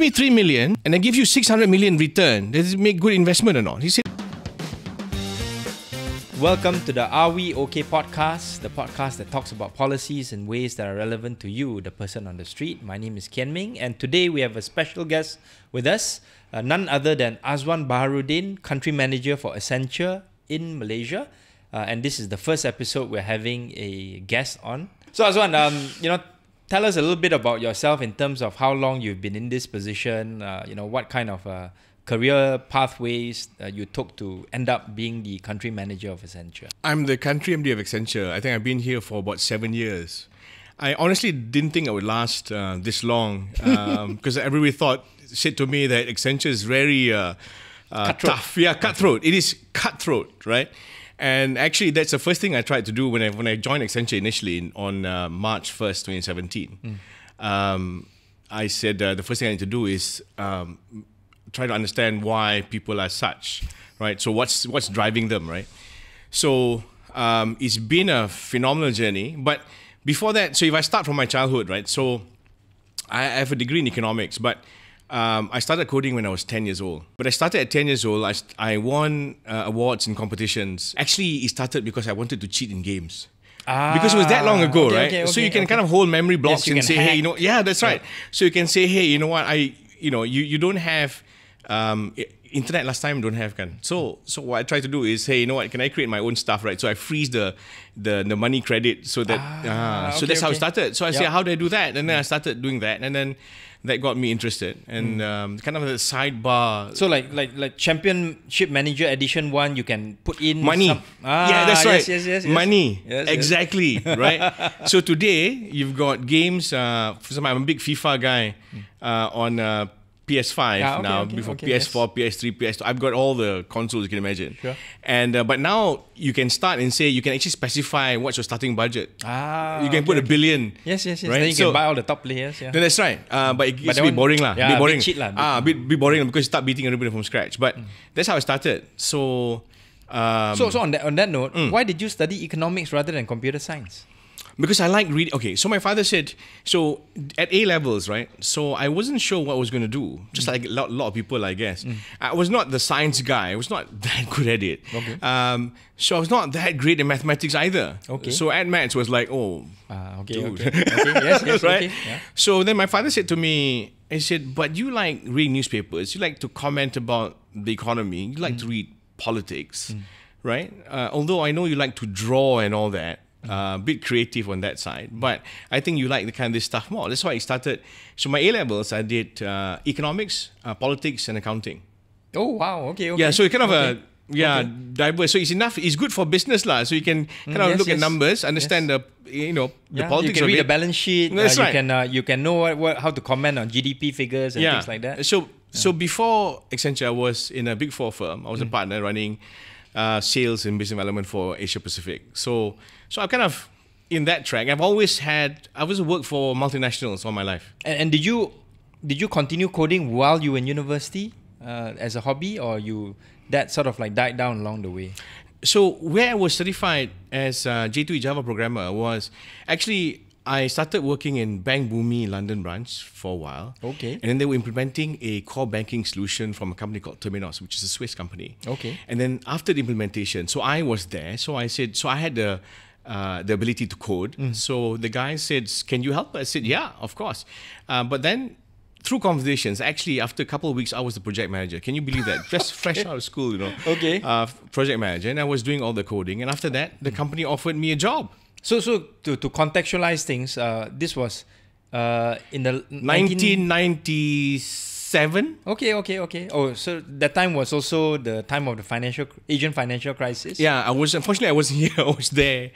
give me 3 million and I give you 600 million return, does it make good investment or not? He said, Welcome to the Are We OK podcast, the podcast that talks about policies in ways that are relevant to you, the person on the street. My name is Kian Ming, and today we have a special guest with us, uh, none other than Azwan Baharuddin, country manager for Accenture in Malaysia. Uh, and this is the first episode we're having a guest on. So, Azwan, um, you know, tell us a little bit about yourself in terms of how long you've been in this position. Uh, you know, what kind of uh, career pathways uh, you took to end up being the country manager of Accenture? I'm the country MD of Accenture. I think I've been here for about seven years. I honestly didn't think I would last uh, this long because um, everybody thought, said to me that Accenture is very uh, uh, tough. Yeah, cutthroat. It is cutthroat, right? And actually, that's the first thing I tried to do when I when I joined Accenture initially in, on uh, March first, twenty seventeen. Mm. Um, I said uh, the first thing I need to do is um, try to understand why people are such, right? So what's what's driving them, right? So um, it's been a phenomenal journey. But before that, so if I start from my childhood, right? So I have a degree in economics, but um, I started coding when I was 10 years old. But I started at 10 years old. I, I won uh, awards in competitions. Actually, it started because I wanted to cheat in games. Ah, because it was that long ago, okay, right? okay, so you can okay. kind of hold memory blocks you and say, hack. hey, you know, yeah, that's right. So you can say, hey, you know what, I, you know, you, you don't have um, internet last time don't have kan. So so what I try to do is hey you know what can I create my own stuff right? So I freeze the the, the money credit so that Ah, ah, so okay, that's how it started. So I said Yeah. how do I do that? And then I started doing that and then that got me interested and um, kind of the sidebar So like like like championship manager edition one, you can put in money. Some, ah, yeah, that's right. Yes, yes, yes, yes. Money. Yes, yes. exactly. right. So today you've got games. Uh, for example, I'm a big FIFA guy uh, on uh, PS5 Ah, okay, now. okay, before okay, PS4, PS3, PS2. I've got all the consoles you can imagine. Sure. And uh, but now you can start and say you can actually specify what's your starting budget. Ah, you can put a billion. Yes, yes, yes. Right? Then you So- can buy all the top players. Yeah. no, that's right. Uh, but it gets a bit one- boring lah. yeah, bit bit boring. cheat lah, bit- Ah, bit, bit boring because you start beating everybody from scratch. But that's how I started. So. Um, so so on that on that note, Mm. why did you study economics rather than computer science? Because I like reading. Okay, so my father said, so at A levels, right? So I wasn't sure what I was going to do, just like a lot, lot of people, I guess. I was not the science guy. I was not that good at it. Okay. Um, so I was not that great in mathematics either. Okay. So at maths was like, oh, Ah, okay, dude. okay, okay. Yes, yes, right? okay. Yeah. So then my father said to me, he said, but you like reading newspapers, you like to comment about the economy, you like to Mm. read politics, right? Uh, although I know you like to draw and all that, Mm. Uh, a bit creative on that side, but I think you like the kind of this stuff more. That's why I started. So my A levels, I did uh, economics, uh, politics, and accounting. Oh wow. Okay. okay. Yeah, so it's kind of Okay. a yeah Okay. diverse. So it's enough. It's good for business lah. So you can kind of yes, look at numbers, understand the you know the Yeah, politics you can read the balance sheet. That's uh, right. You can uh, you can know what, what how to comment on GDP figures and things like that. So so before Accenture, I was in a big four firm. I was a Mm. partner running uh, sales and business development for Asia Pacific. So so I'm kind of in that track. I've always had. I always worked for multinationals all my life. And, and did you did you continue coding while you were in university uh, as a hobby, or you that sort of like died down along the way? So where I was certified as a J2E Java programmer was actually I started working in Bank Bumi London branch for a while. Okay. And then they were implementing a core banking solution from a company called Temenos, which is a Swiss company. Okay. And then after the implementation, so I was there. So I said, so I had the uh, the ability to code. So the guy said, "Can you help?" I said, "Yeah, of course." Uh, but then through conversations, actually, after a couple of weeks, I was the project manager. Can you believe that? Just fresh out of school, you know. Okay. Uh, project manager, and I was doing all the coding. And after that, the company offered me a job. So so to, to contextualize things, uh, this was uh, in the 19... 1997. Okay, okay, okay. Oh, so that time was also the time of the financial Asian financial crisis. Yeah, I was unfortunately I wasn't here. I was there,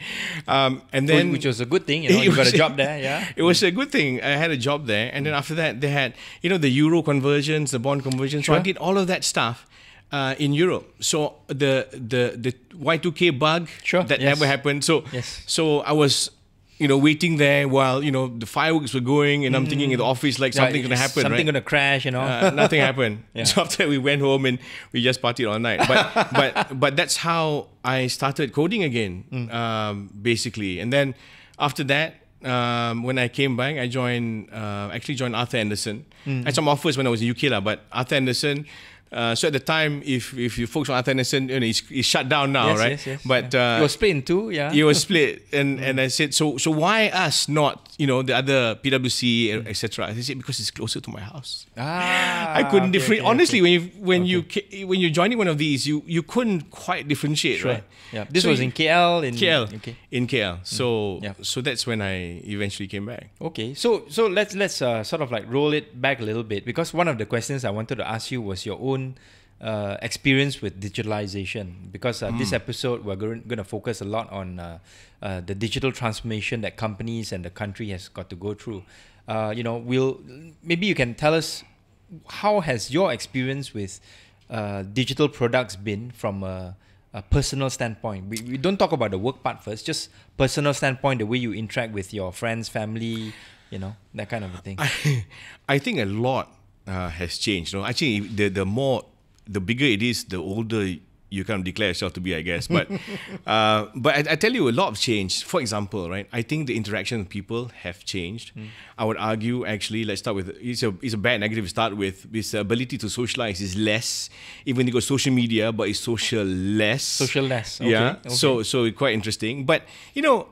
um, and then which was a good thing. You know, you got a job there. Yeah. It was a good thing. I had a job there, and then after that, they had you know the euro conversions, the bond conversions. So I did all of that stuff uh, in Europe. So the the the Y two K bug Sure, that yes. never happened. So Yes. so I was. You know, waiting there while you know the fireworks were going, and I'm thinking in the office like something's gonna happen. Something right? gonna crash. You know. uh, nothing happened. Yeah. So after that, we went home and we just partied all night. But but but that's how I started coding again, Mm. um, basically. And then after that, um, when I came back, I joined, uh, actually joined Arthur Andersen. Hmm. I had some offers when I was in UK, lah, but Arthur Andersen. Uh, so at the time, if if you focus on Arthur Andersen, you know, it's, it's shut down now, yes, right? yes, yes. But yeah. uh, it was split in two. Yeah. it was split, and and I said, so so why us not, you know, the other PwC, etc. I said because it's closer to my house. ah, I couldn't okay, differentiate. okay, Honestly, okay. when you when you when you're joining one of these, you you couldn't quite differentiate, Sure. right? Yeah. This So was in KL. In KL. Okay. In KL. So Yeah. so that's when I eventually came back. Okay, so so let's let's uh, sort of like roll it back a little bit because one of the questions I wanted to ask you was your own uh, experience with digitalization. Because uh, this episode we're going to focus a lot on uh, uh, the digital transformation that companies and the country has got to go through. Uh, you know, we'll maybe you can tell us how has your experience with uh, digital products been from a, a personal standpoint? We, we don't talk about the work part first, just personal standpoint, the way you interact with your friends, family, you know, that kind of a thing. I, I think a lot uh, has changed. No, actually, the the more, the bigger it is, the older you kind of declare yourself to be, I guess. But uh, but I, I tell you, a lot of change. For example, right? I think the interaction with people have changed. I would argue, actually, let's start with it's a it's a bad negative to start with. This ability to socialize is less, even you go social media, but it's social less. Social less. Okay, yeah. okay. So so it's quite interesting. But you know,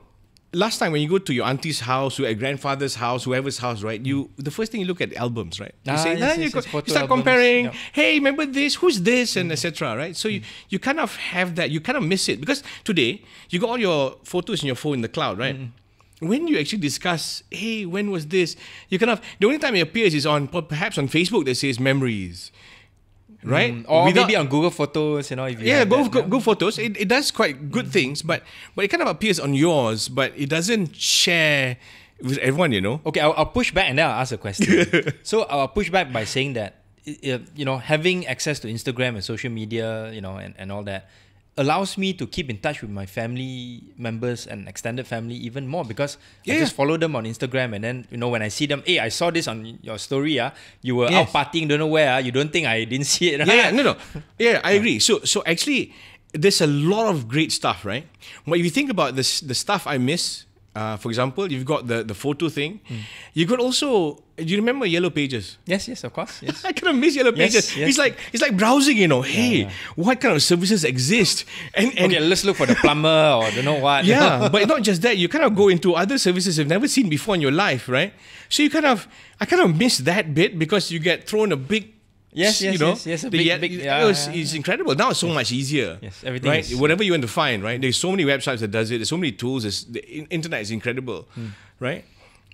last time when you go to your auntie's house, or your grandfather's house, whoever's house, right? You the first thing you look at albums, right? You Ah, say, yes, "Nah," yes, you, yes, go- you start albums, comparing. yeah. Mm. Hey, remember this? Who's this? And etc. Right? So you you kind of have that. You kind of miss it because today you got all your photos in your phone in the cloud, right? When you actually discuss, hey, when was this? You kind of the only time it appears is on perhaps on Facebook that says memories, right? Mm, Or Without- maybe on Google Photos, you know, if you yeah, have go, that, go, yeah. photos. It, it does quite good things, but but it kind of appears on yours, but it doesn't share with everyone. You know. Okay, I'll, I'll push back and then I'll ask a question. so I'll push back by saying that you know having access to Instagram and social media, you know, and, and all that allows me to keep in touch with my family members and extended family even more because I just follow them on Instagram and then you know when I see them, hey, I saw this on your story, ah, you were Yes. out partying, don't know where, ah, you don't think I didn't see it, right? Yeah, yeah, no, no. Yeah, I agree. So, so actually, there's a lot of great stuff, right? But if you think about this, the stuff I miss, uh, for example, you've got the the photo thing. You could also. Do you remember Yellow Pages? Yes, yes, of course, yes. I kind of miss Yellow Pages. yes. It's like it's like browsing, you know. Hey, what kind of services exist? And and okay, let's look for the plumber or don't know what. yeah, but not just that. You kind of go into other services you've never seen before in your life, right? So you kind of, I kind of miss that bit because you get thrown a big. Yes, yes, you know, yes, yes, the big- big- it was- yeah, it's incredible. Now it's so much easier. Yes, everything Right, is- whatever you want to find, right? There's so many websites that does it. There's so many tools. There's, the internet is incredible, right?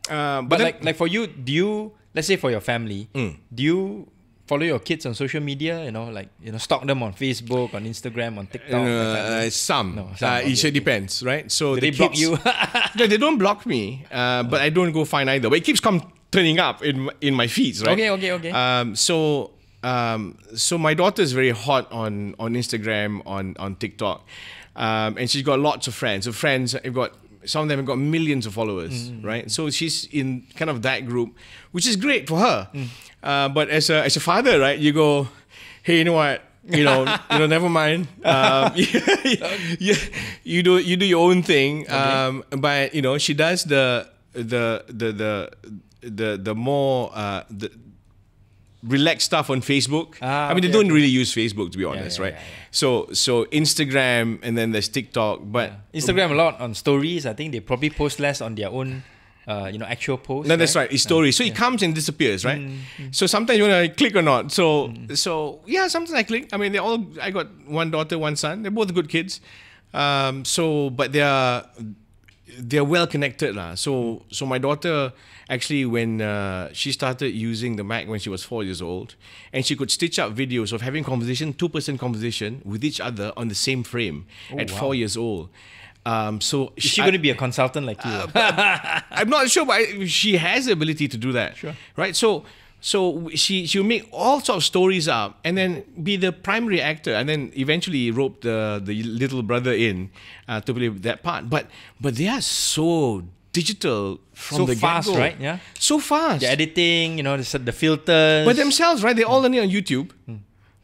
Uh, But then- like like for you, do you let's say for your family, Mm. do you follow your kids on social media? You know, like you know, stalk them on Facebook, on Instagram, on TikTok. that kind of thing? uh, some. No, some, uh, okay, It should depends, right? So Do the they block you? no, they don't block me, uh, but I don't go find either. But it keeps come turning up in my- in my feeds, right? Okay, okay, okay. Um, so um, so my daughter is very hot on on Instagram, on on TikTok, um, and she's got lots of friends. So friends, have got some of them have got millions of followers, Mm-hmm. right? So she's in kind of that group, which is great for her. Mm. Uh, but as a as a father, right, you go, hey, you know what? You know, you know, never mind. Um, you, you do you do your own thing. Um, but you know, she does the the the the the the more uh, the relaxed stuff on Facebook. Ah, I mean, they okay, don't really use Facebook to be honest, yeah, right? yeah, yeah. So so Instagram and then there's TikTok, but Instagram a lot on stories. I think they probably post less on their own, uh, you know, actual posts. No, that's right. It's stories. So it comes and disappears, right? So sometimes you want to click or not. So so yeah, sometimes I click. I mean, they all. I got one daughter, one son. They're both good kids. Um, so but they are they're well connected lah. So so my daughter actually when uh, she started using the Mac when she was four years old, and she could stitch up videos of having conversation, two person conversation with each other on the same frame at four years old. Um, so Is she going to be a consultant like you? I'm not sure, but I, she has the ability to do that. Sure. Right. So so she she'll make all sorts of stories up and then be the primary actor and then eventually rope the the little brother in uh, to play that part. But but they are so digital from So the fast, right? Yeah. So fast. the editing, you know, the, the filters. But themselves, right? They all learn it on YouTube.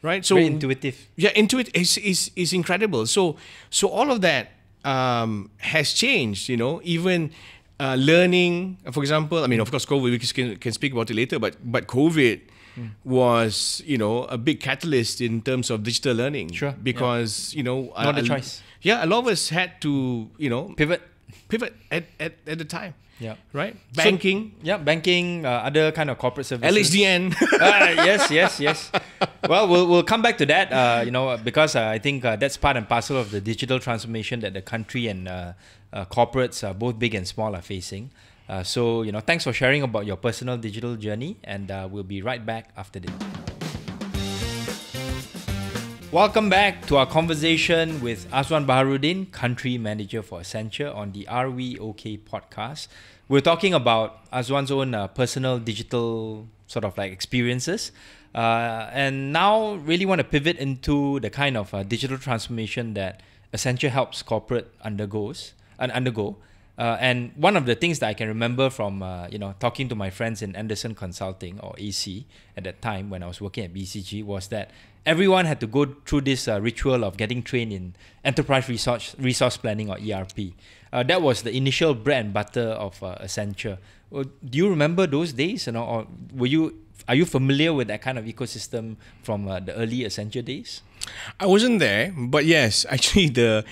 Right. So very intuitive. yeah, intuitive is, is is incredible. So so all of that um, has changed. You know, even uh, learning, for example. I mean, of course, COVID. We can, can speak about it later, but but COVID was you know a big catalyst in terms of digital learning. Sure, yeah. Because you know, Not a a- choice. Yeah, a lot of us had to you know Pivot. pivot at, at, at the time. Yeah. Right. So- Banking, Yeah, banking, uh, other kind of corporate services. LHDN. uh, yes, yes, yes. Well, we'll we'll come back to that. Uh, you know, because uh, I think uh, that's part and parcel of the digital transformation that the country and uh, uh, corporates, uh, both big and small, are facing. Uh, so you know, thanks for sharing about your personal digital journey, and uh, we'll be right back after this. Welcome back to our conversation with Azwan Baharuddin, Country Manager for Accenture on the Are We OK podcast. We're talking about Azwan's own uh, personal digital sort of like experiences. Uh, and now really want to pivot into the kind of uh, digital transformation that Accenture helps corporate undergoes and undergo. Uh, and one of the things that I can remember from uh, you know talking to my friends in Andersen Consulting or AC at that time when I was working at BCG was that everyone had to go through this uh, ritual of getting trained in enterprise resource resource planning or ERP. Uh, that was the initial bread and butter of uh, Accenture. Uh, do you remember those days? You know, or were you are you familiar with that kind of ecosystem from the early Accenture days? I wasn't there, but yes, actually, the,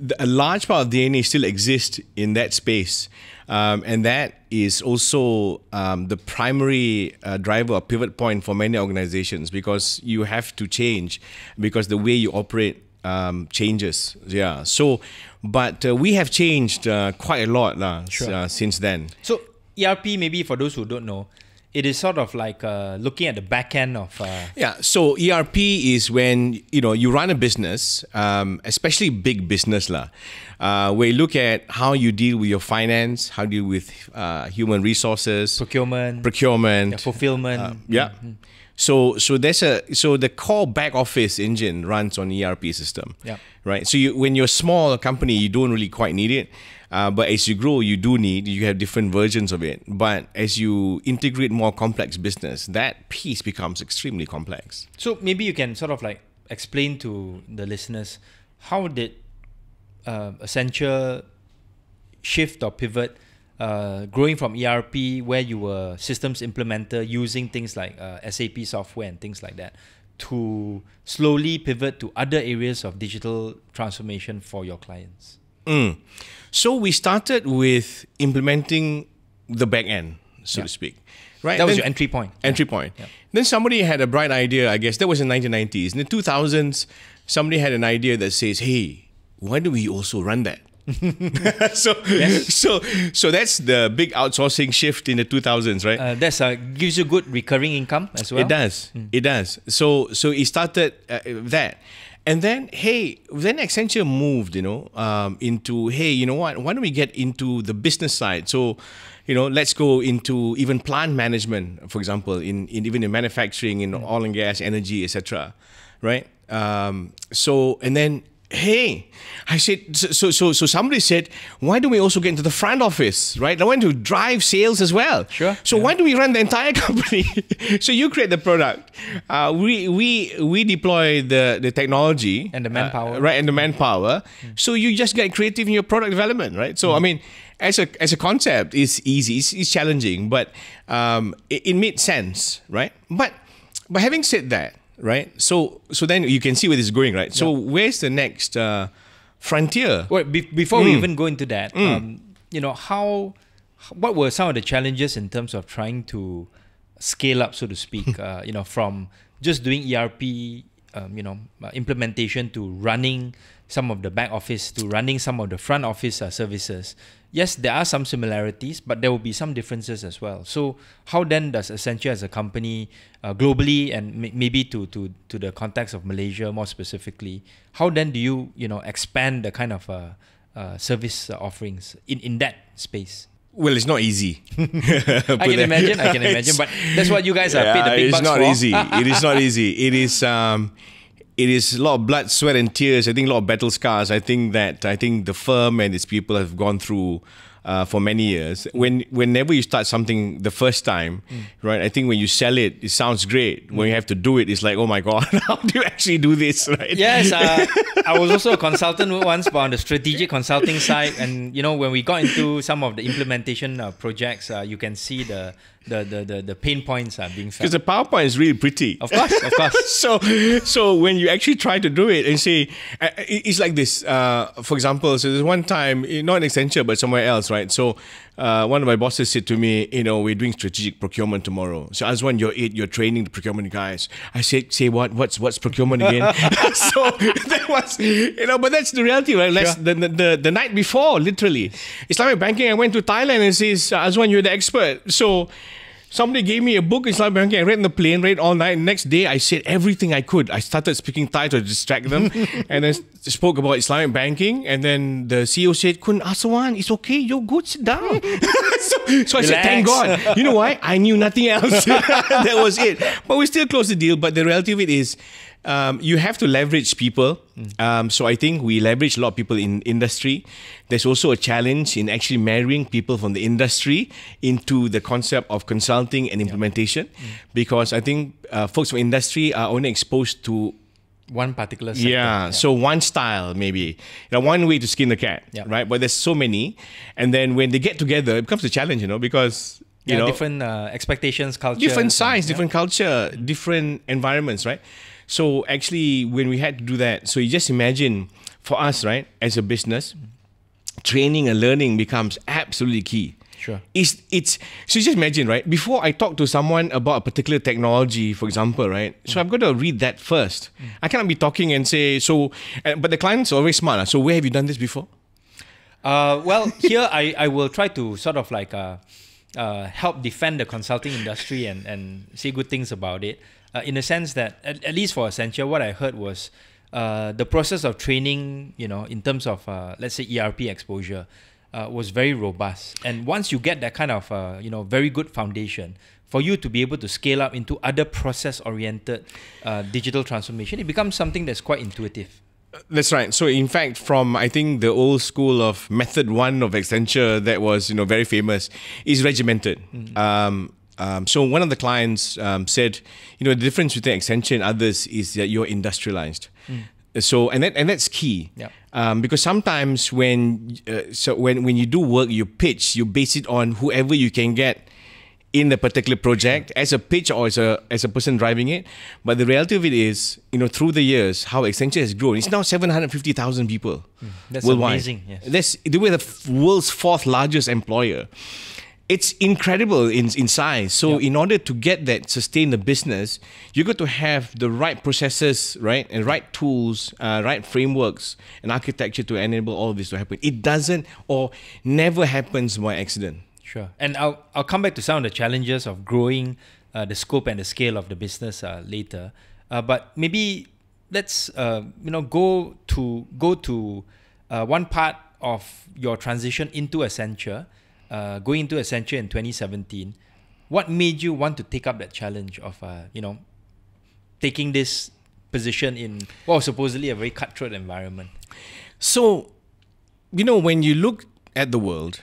the a large part of DNA still exists in that space, um, and that is also um, the primary uh, driver or pivot point for many organizations because you have to change because the way you operate um, changes. Yeah, so but uh, we have changed uh, quite a lot lah, Sure. uh, since then. So ERP, maybe for those who don't know, it is sort of like uh, looking at the back end of. Uh, Yeah, so ERP is when you know you run a business, um, especially big business lah, uh, where you look at how you deal with your finance, how you deal with uh, human resources, procurement, procurement, yeah, fulfillment. uh, yeah. So so there's a so the core back office engine runs on ERP system. Yeah. Right. So you when you're a small company, you don't really quite need it. Uh, but as you grow, you do need. You have different versions of it. But as you integrate more complex business, that piece becomes extremely complex. So maybe you can sort of like explain to the listeners how did uh, Accenture shift or pivot, uh, growing from ERP where you were systems implementer using things like uh, SAP software and things like that, to slowly pivot to other areas of digital transformation for your clients. Mm. So we started with implementing the back end, so Yeah. to speak. Right. That was Then- your entry point. entry point. Then somebody had a bright idea, I guess that was in 1990s. In the 2000s, somebody had an idea that says, hey, why do we also run that? so, so, so that's the big outsourcing shift in the 2000s, right? Uh, that's uh, gives you good recurring income as well. It does. It does. So so it started uh, that. And then, hey, then Accenture moved, you know, um, into, hey, you know what? Why don't we get into the business side? So, you know, let's go into even plant management, for example, in, in even in manufacturing, in oil and gas, energy, etc. Right? Um, so, and then hey, I said, so, so, so somebody said, why don't we also get into the front office, right? I want to drive sales as well. Sure, So why do we run the entire company? so you create the product. Uh, we, we, we deploy the, the technology. And the uh, manpower. right, and the manpower. So you just get creative in your product development, right? So, I mean, as a, as a concept, it's easy, it's, it's challenging, but um, it, it made sense, right? But, but having said that, right? So, so then you can see where this is going, right? So, where's the next uh, frontier? Wait, be- before we even go into that, um, you know, how, what were some of the challenges in terms of trying to scale up, so to speak, uh, you know, from just doing ERP, um, you know, uh, implementation to running some of the back office to running some of the front office uh, services. Yes, there are some similarities, but there will be some differences as well. So, how then does Accenture as a company uh, globally and may- maybe to, to, to the context of Malaysia more specifically, how then do you you know expand the kind of uh, uh, service offerings in, in that space? Well, it's not easy. I can imagine, I can imagine, but that's what you guys are paid the big it's bucks not for. easy. it is not easy. It is um, it is a lot of blood, sweat, and tears. I think a lot of battle scars. I think that I think the firm and its people have gone through uh, for many years. When whenever you start something the first time, right? I think when you sell it, it sounds great. When you have to do it, it's like, oh my god, how do you actually do this, right? Yes, uh, I was also a consultant once, but on the strategic consulting side, and you know when we got into some of the implementation uh, projects, uh, you can see the the the the, the pain points are being Because the PowerPoint is really pretty. Of course, of course. so so when you actually try to do it and say uh, it's like this uh, for example so there's one time not in accenture but somewhere else right so uh, one of my bosses said to me you know we're doing strategic procurement tomorrow. So as one you're it you're training the procurement guys. I said say what what's what's procurement again? So that was you know but that's the reality right? Sure. the, the, the, the night before literally. Islamic banking i went to thailand and says Azwan you're the expert. So Somebody gave me a book, in Islamic banking. I read in the plane, read all night. Next day, I said everything I could. I started speaking Thai to distract them, and then spoke about Islamic banking. And then the CEO said, "Kun Azwan, it's okay. You're good. Sit down." so, so I said, "Thank God." You know why? I knew nothing else. that was it. But we still closed the deal. But the reality of it is, um, you have to leverage people. Um, so I think we leverage a lot of people in industry. There's also a challenge in actually marrying people from the industry into the concept of consulting and implementation, because I think uh, folks from industry are only exposed to One particular sector. yeah, so one style maybe, you know, one way to skin the cat, Yeah. right? But there's so many, and then when they get together, it becomes a challenge, you know, because you yeah, know different uh, expectations, culture, different size, different culture, different environments, right? So actually, when we had to do that, so you just imagine for us, right, as a business, training and learning becomes absolutely key. Sure. It's it's so you just imagine, right? Before I talk to someone about a particular technology, for example, right? So I've got to read that first. I cannot be talking and say so. But the clients are very smart. ah. So where have you done this before? Uh, well, here I, I will try to sort of like uh, uh, help defend the consulting industry and, and say good things about it. Uh, in the sense that, at, at least for Accenture, what I heard was uh, the process of training, you know, in terms of, uh, let's say, ERP exposure, uh, was very robust. And once you get that kind of, uh, you know, very good foundation, for you to be able to scale up into other process-oriented uh, digital transformation, it becomes something that's quite intuitive. That's right. So in fact, from I think the old school of method one of Accenture that was you know very famous is regimented. Um, um, so one of the clients um, said, you know, the difference between Accenture and others is that you're industrialized. So and that and that's key. Yeah. Um, because sometimes when uh, so when when you do work, you pitch, you base it on whoever you can get in the particular project as a pitch or as a as a person driving it. But the reality of it is, you know, through the years, how Accenture has grown. It's now seven hundred fifty thousand people That's worldwide. amazing, yes. That's they were the f- world's fourth largest employer. It's incredible in, in size. So, Yeah. in order to get that sustain the business, you got to have the right processes, right, and right tools, uh, right frameworks, and architecture to enable all of this to happen. It doesn't or never happens by accident. Sure. And I'll, I'll come back to some of the challenges of growing uh, the scope and the scale of the business uh, later. Uh, but maybe let's uh, you know go to go to uh, one part of your transition into Accenture, uh, going into Accenture in 2017. What made you want to take up that challenge of uh, you know taking this position in what was supposedly a very cutthroat environment? So, you know, when you look at the world,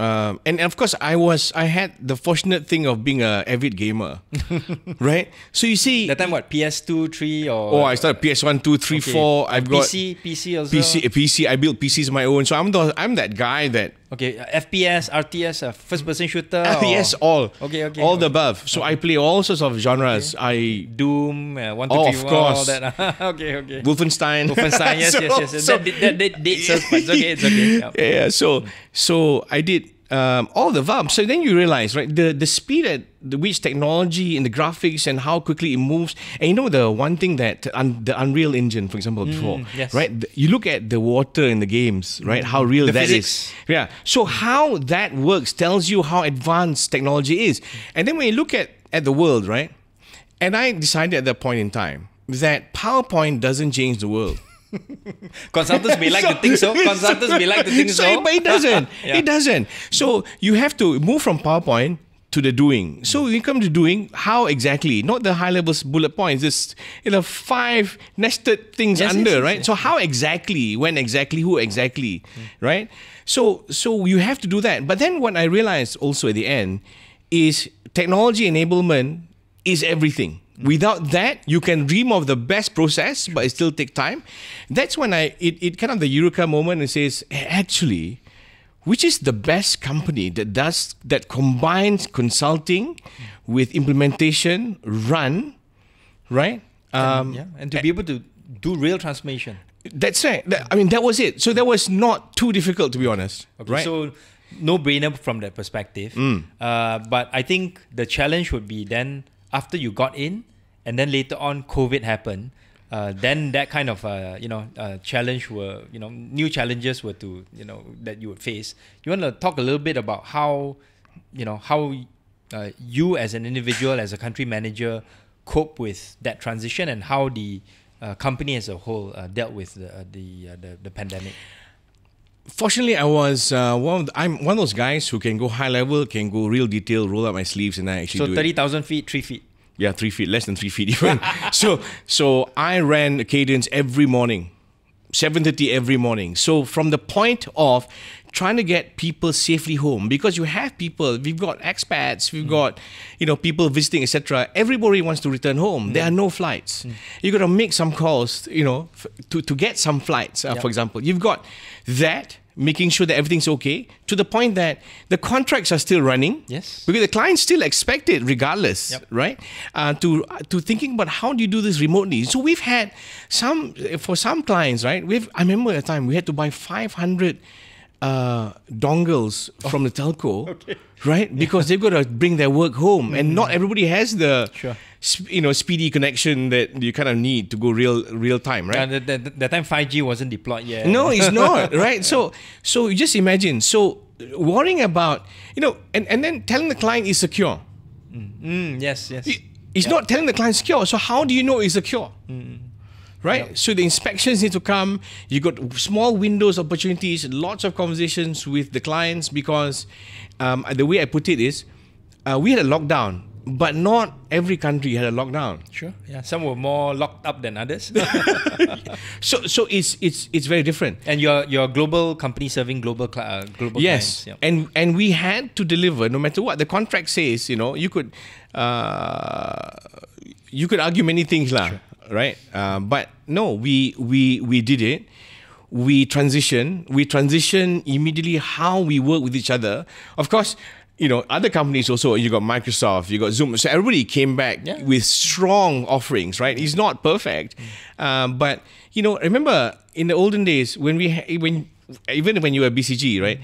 um, and of course, I was I had the fortunate thing of being a avid gamer, right? So you see, That time what PS2, 3 or oh, I started PS one, two, three, Okay. four. I've got PC, PC also. PC, PC. I built PCs of my own, so I'm the I'm that guy that Okay, uh, FPS, RTS, uh, first person shooter. or- yes, all Okay, okay. all the above. So I play all sorts of genres. I Doom, uh, one, two, Oh, three, of four, all that. okay, okay. Wolfenstein. Wolfenstein, yes, So- yes, yes, yes. so- that, that, that dates us, but it's okay, it's okay. Yeah, yeah. So so I did um, all the above. So then you realize, right, the the speed at the which technology and the graphics and how quickly it moves. And you know the one thing that un, the Unreal Engine, for example, before, Mm, yes. right? you look at the water in the games, right? How real The that is. physics. Yeah. So how that works tells you how advanced technology is. And then when you look at at the world, right? And I decided at that point in time that PowerPoint doesn't change the world. Consultants may like to think so. Consultants may like to think so. so. But it doesn't. Yeah. It doesn't. So you have to move from PowerPoint to the doing. So when you come to doing, how exactly? Not the high level bullet points. Just you know five nested things Yes, yes, under, yes, right? yes. So how exactly, when exactly, who exactly, right? So so you have to do that. But then what I realized also at the end is technology enablement is everything. Without that, you can dream of the best process, but it still take time. That's when I it, it kind of the eureka moment and says, actually, which is the best company that does that combines consulting with implementation, run, right? Um, yeah, and to be able to do real transformation. that's right. That- I mean, that was it. So that was not too difficult, to be honest. Okay, right? So no brainer from that perspective. Mm. Uh, but I think the challenge would be then after you got in, and then later on COVID happened. Uh, then that kind of uh, you know uh, challenge were you know new challenges were to you know that you would face. You want to talk a little bit about how you know how uh, you as an individual as a country manager cope with that transition and how the uh, company as a whole uh, dealt with the the, the the pandemic. Fortunately, I was uh, one. Of the, I'm one of those guys who can go high level, can go real detail, roll up my sleeves, and I actually So do thirty thousand feet, three feet. Yeah, three feet, less than three feet even. so so I ran a cadence every morning, seven thirty every morning. So from the point of trying to get people safely home, because you have people, we've got expats, we've got you know people visiting, etc. Everybody wants to return home. There are no flights. You got to make some calls, you know, f- to to get some flights. Uh, Yep. For example, you've got that. Making sure that everything's okay to the point that the contracts are still running. Yes. Because the clients still expect it regardless, Yep. right? Uh, to to thinking about how do you do this remotely. So we've had some for some clients, right? We've I remember at a time we had to buy five hundred uh, dongles from the telco, right? Because they've got to bring their work home, and not everybody has the Sure. sp- you know speedy connection that you kind of need to go real real time, right? Uh, that, that, that time 5G wasn't deployed yet. No, it's not, right? So so you just imagine. So worrying about, you know, and, and then telling the client is secure. Mm, yes, yes. It- It's not telling the client secure. So how do you know it's secure? Right? So the inspections need to come. You got small windows opportunities, lots of conversations with the clients because um, the way I put it is uh, we had a lockdown, but not every country had a lockdown. Sure. Yeah. Some were more locked up than others. So so it's it's it's very different. and you're you're a global company serving global uh, global Yes, clients. Yep. and and we had to deliver no matter what the contract says. You know, you could uh, you could argue many things, lah, right? Uh, but no, we we we did it. We transition. We transition immediately how we work with each other. Of course. You know, other companies also. You got Microsoft, you got Zoom. So everybody came back Yeah. with strong offerings, right? It's not perfect, um, but you know, remember in the olden days when we when even when you were BCG, right?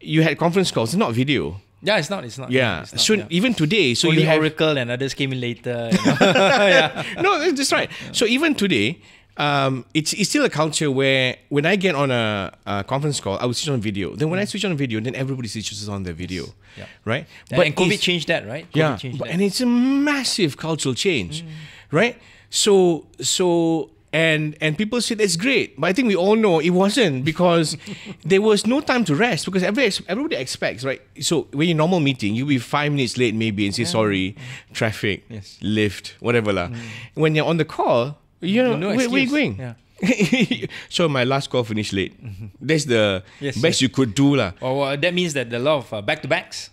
You had conference calls, not video. Yeah, it's not. It's not. Yeah. It's not, so yeah. even today, so Only you have Oracle and others came in later. you know. yeah. no, that's right. So even today, um, it's it's still a culture where when I get on a, a conference call, I would switch on video. Then when I switch on video, then everybody switches on their video, Yeah. right? But and COVID changed that, right? COVID yeah, but- that. and it's a massive cultural change, right? So so and and people say that's great, but I think we all know it wasn't because there was no time to rest because every everybody expects right. So when you normal meeting, you'll be five minutes late maybe and say sorry, traffic, Yes. lift, whatever lah. When you're on the call, you know No where, where you going? Yeah. so my last call finished late. That's the Yes, best yes. you could do lah. Or well, that means that the law of uh, back to backs.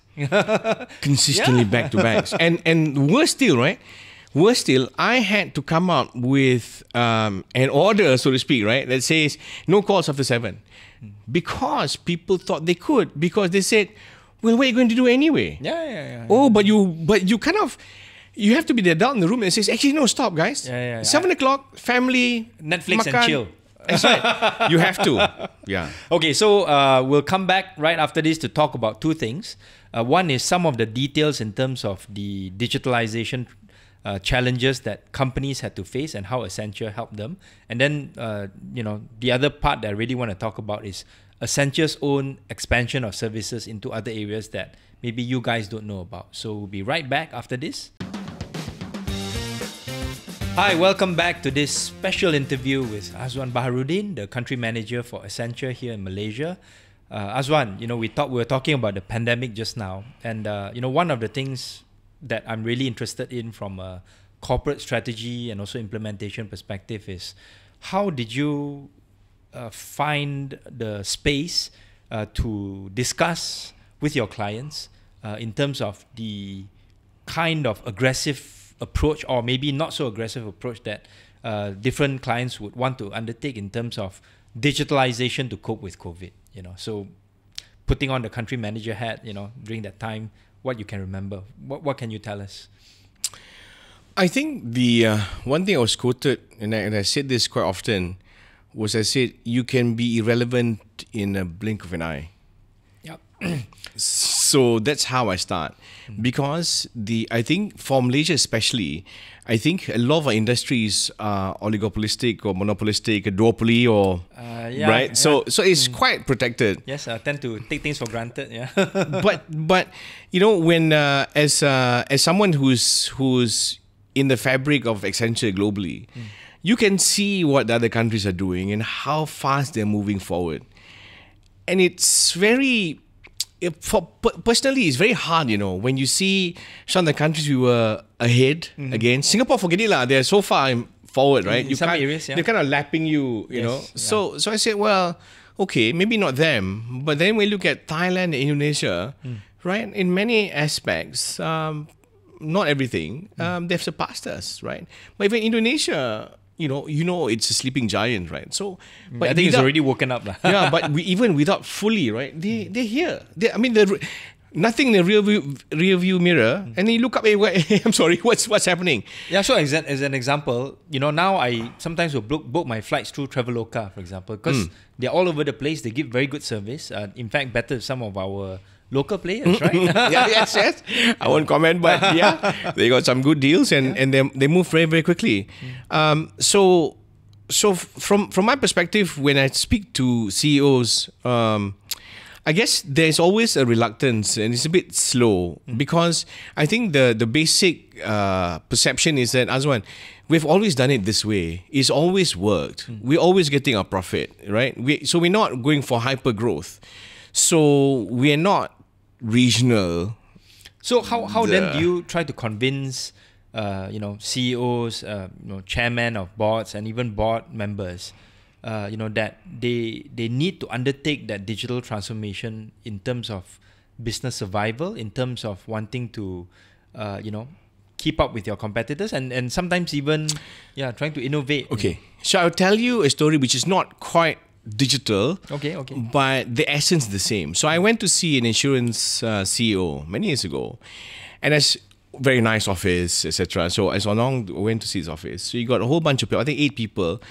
consistently back to backs. And and worse still, right? Worse still, I had to come out with um, an order, so to speak, right, that says no calls after seven, because people thought they could, because they said, "Well, what are you going to do anyway?" Yeah, yeah, yeah. Oh, but you, but you kind of, you have to be the adult in the room and says, "Actually, no, stop, guys. Yeah, yeah, yeah. Seven o'clock, family, Netflix and chill. That's right. you have to. Yeah. Okay, so uh, we'll come back right after this to talk about two things. Uh, one is some of the details in terms of the digitalization uh, challenges that companies had to face and how Accenture helped them. And then, uh, you know, the other part that I really want to talk about is Accenture's own expansion of services into other areas that maybe you guys don't know about. So we'll be right back after this. Hi, welcome back to this special interview with Azwan Baharuddin, the country manager for Accenture here in Malaysia. Uh, Azwan, you know, we thought we were talking about the pandemic just now, and uh, you know, one of the things that I'm really interested in from a corporate strategy and also implementation perspective is how did you uh, find the space uh, to discuss with your clients uh, in terms of the kind of aggressive approach or maybe not so aggressive approach that uh, different clients would want to undertake in terms of digitalization to cope with COVID. You know, so putting on the country manager hat, you know, during that time, what you can remember, what what can you tell us? I think the uh, one thing I was quoted, and I, and I said this quite often, was I said you can be irrelevant in a blink of an eye. Yep. so that's how I start, because the I think for Malaysia especially, I think a lot of our industries are oligopolistic or monopolistic, a duopoly or Uh, yeah, right. So yeah. so it's quite protected. Yes, I tend to take things for granted. Yeah. but but you know when uh, as uh, as someone who's who's in the fabric of Accenture globally, you can see what the other countries are doing and how fast they're moving forward, and it's very. It- For personally, it's very hard, you know, when you see some of the countries we were ahead again. Singapore, forget it. They're so far forward, right? In some areas, yeah. they're kind of lapping you, you Yes, know. yeah. So so I said, well, okay, maybe not them, but then we look at Thailand and Indonesia, Hmm. right? In many aspects, um, not everything, Hmm. um, they've surpassed us, right? But even Indonesia, you know, you know, it's a sleeping giant, right? So, but I think it's already woken up. yeah, but we, even without fully, right? They they're here. They, I mean, the nothing in the rear view rear view mirror, and then you look up. Hey, what, I'm sorry, what's what's happening? Yeah, so as an, as an example, you know, now I sometimes will book, book my flights through Traveloka, for example, because Hmm. they're all over the place. They give very good service. Uh, in fact, better than some of our local players, right? yeah, yes, yes. I won't comment, but yeah, they got some good deals and, and they, they move very, very quickly. Um, so, so from from my perspective, when I speak to CEOs, um, I guess there's always a reluctance and it's a bit slow because I think the the basic uh, perception is that Azwan, we've always done it this way. It's always worked. We're always getting our profit, right? We, so we're not going for hyper growth. So we're not regional. So how, how then do you try to convince, uh, you know, CEOs, uh, you know, chairman of boards and even board members, uh, you know, that they they need to undertake that digital transformation in terms of business survival, in terms of wanting to, uh, you know, keep up with your competitors and, and sometimes even, yeah, trying to innovate. Okay. So I'll tell you a story which is not quite digital. Okay, okay. But the essence is the same. So I went to see an insurance uh, CEO many years ago, and as very nice office, etc. So as Onong went to see his office. So you got a whole bunch of people. I think eight people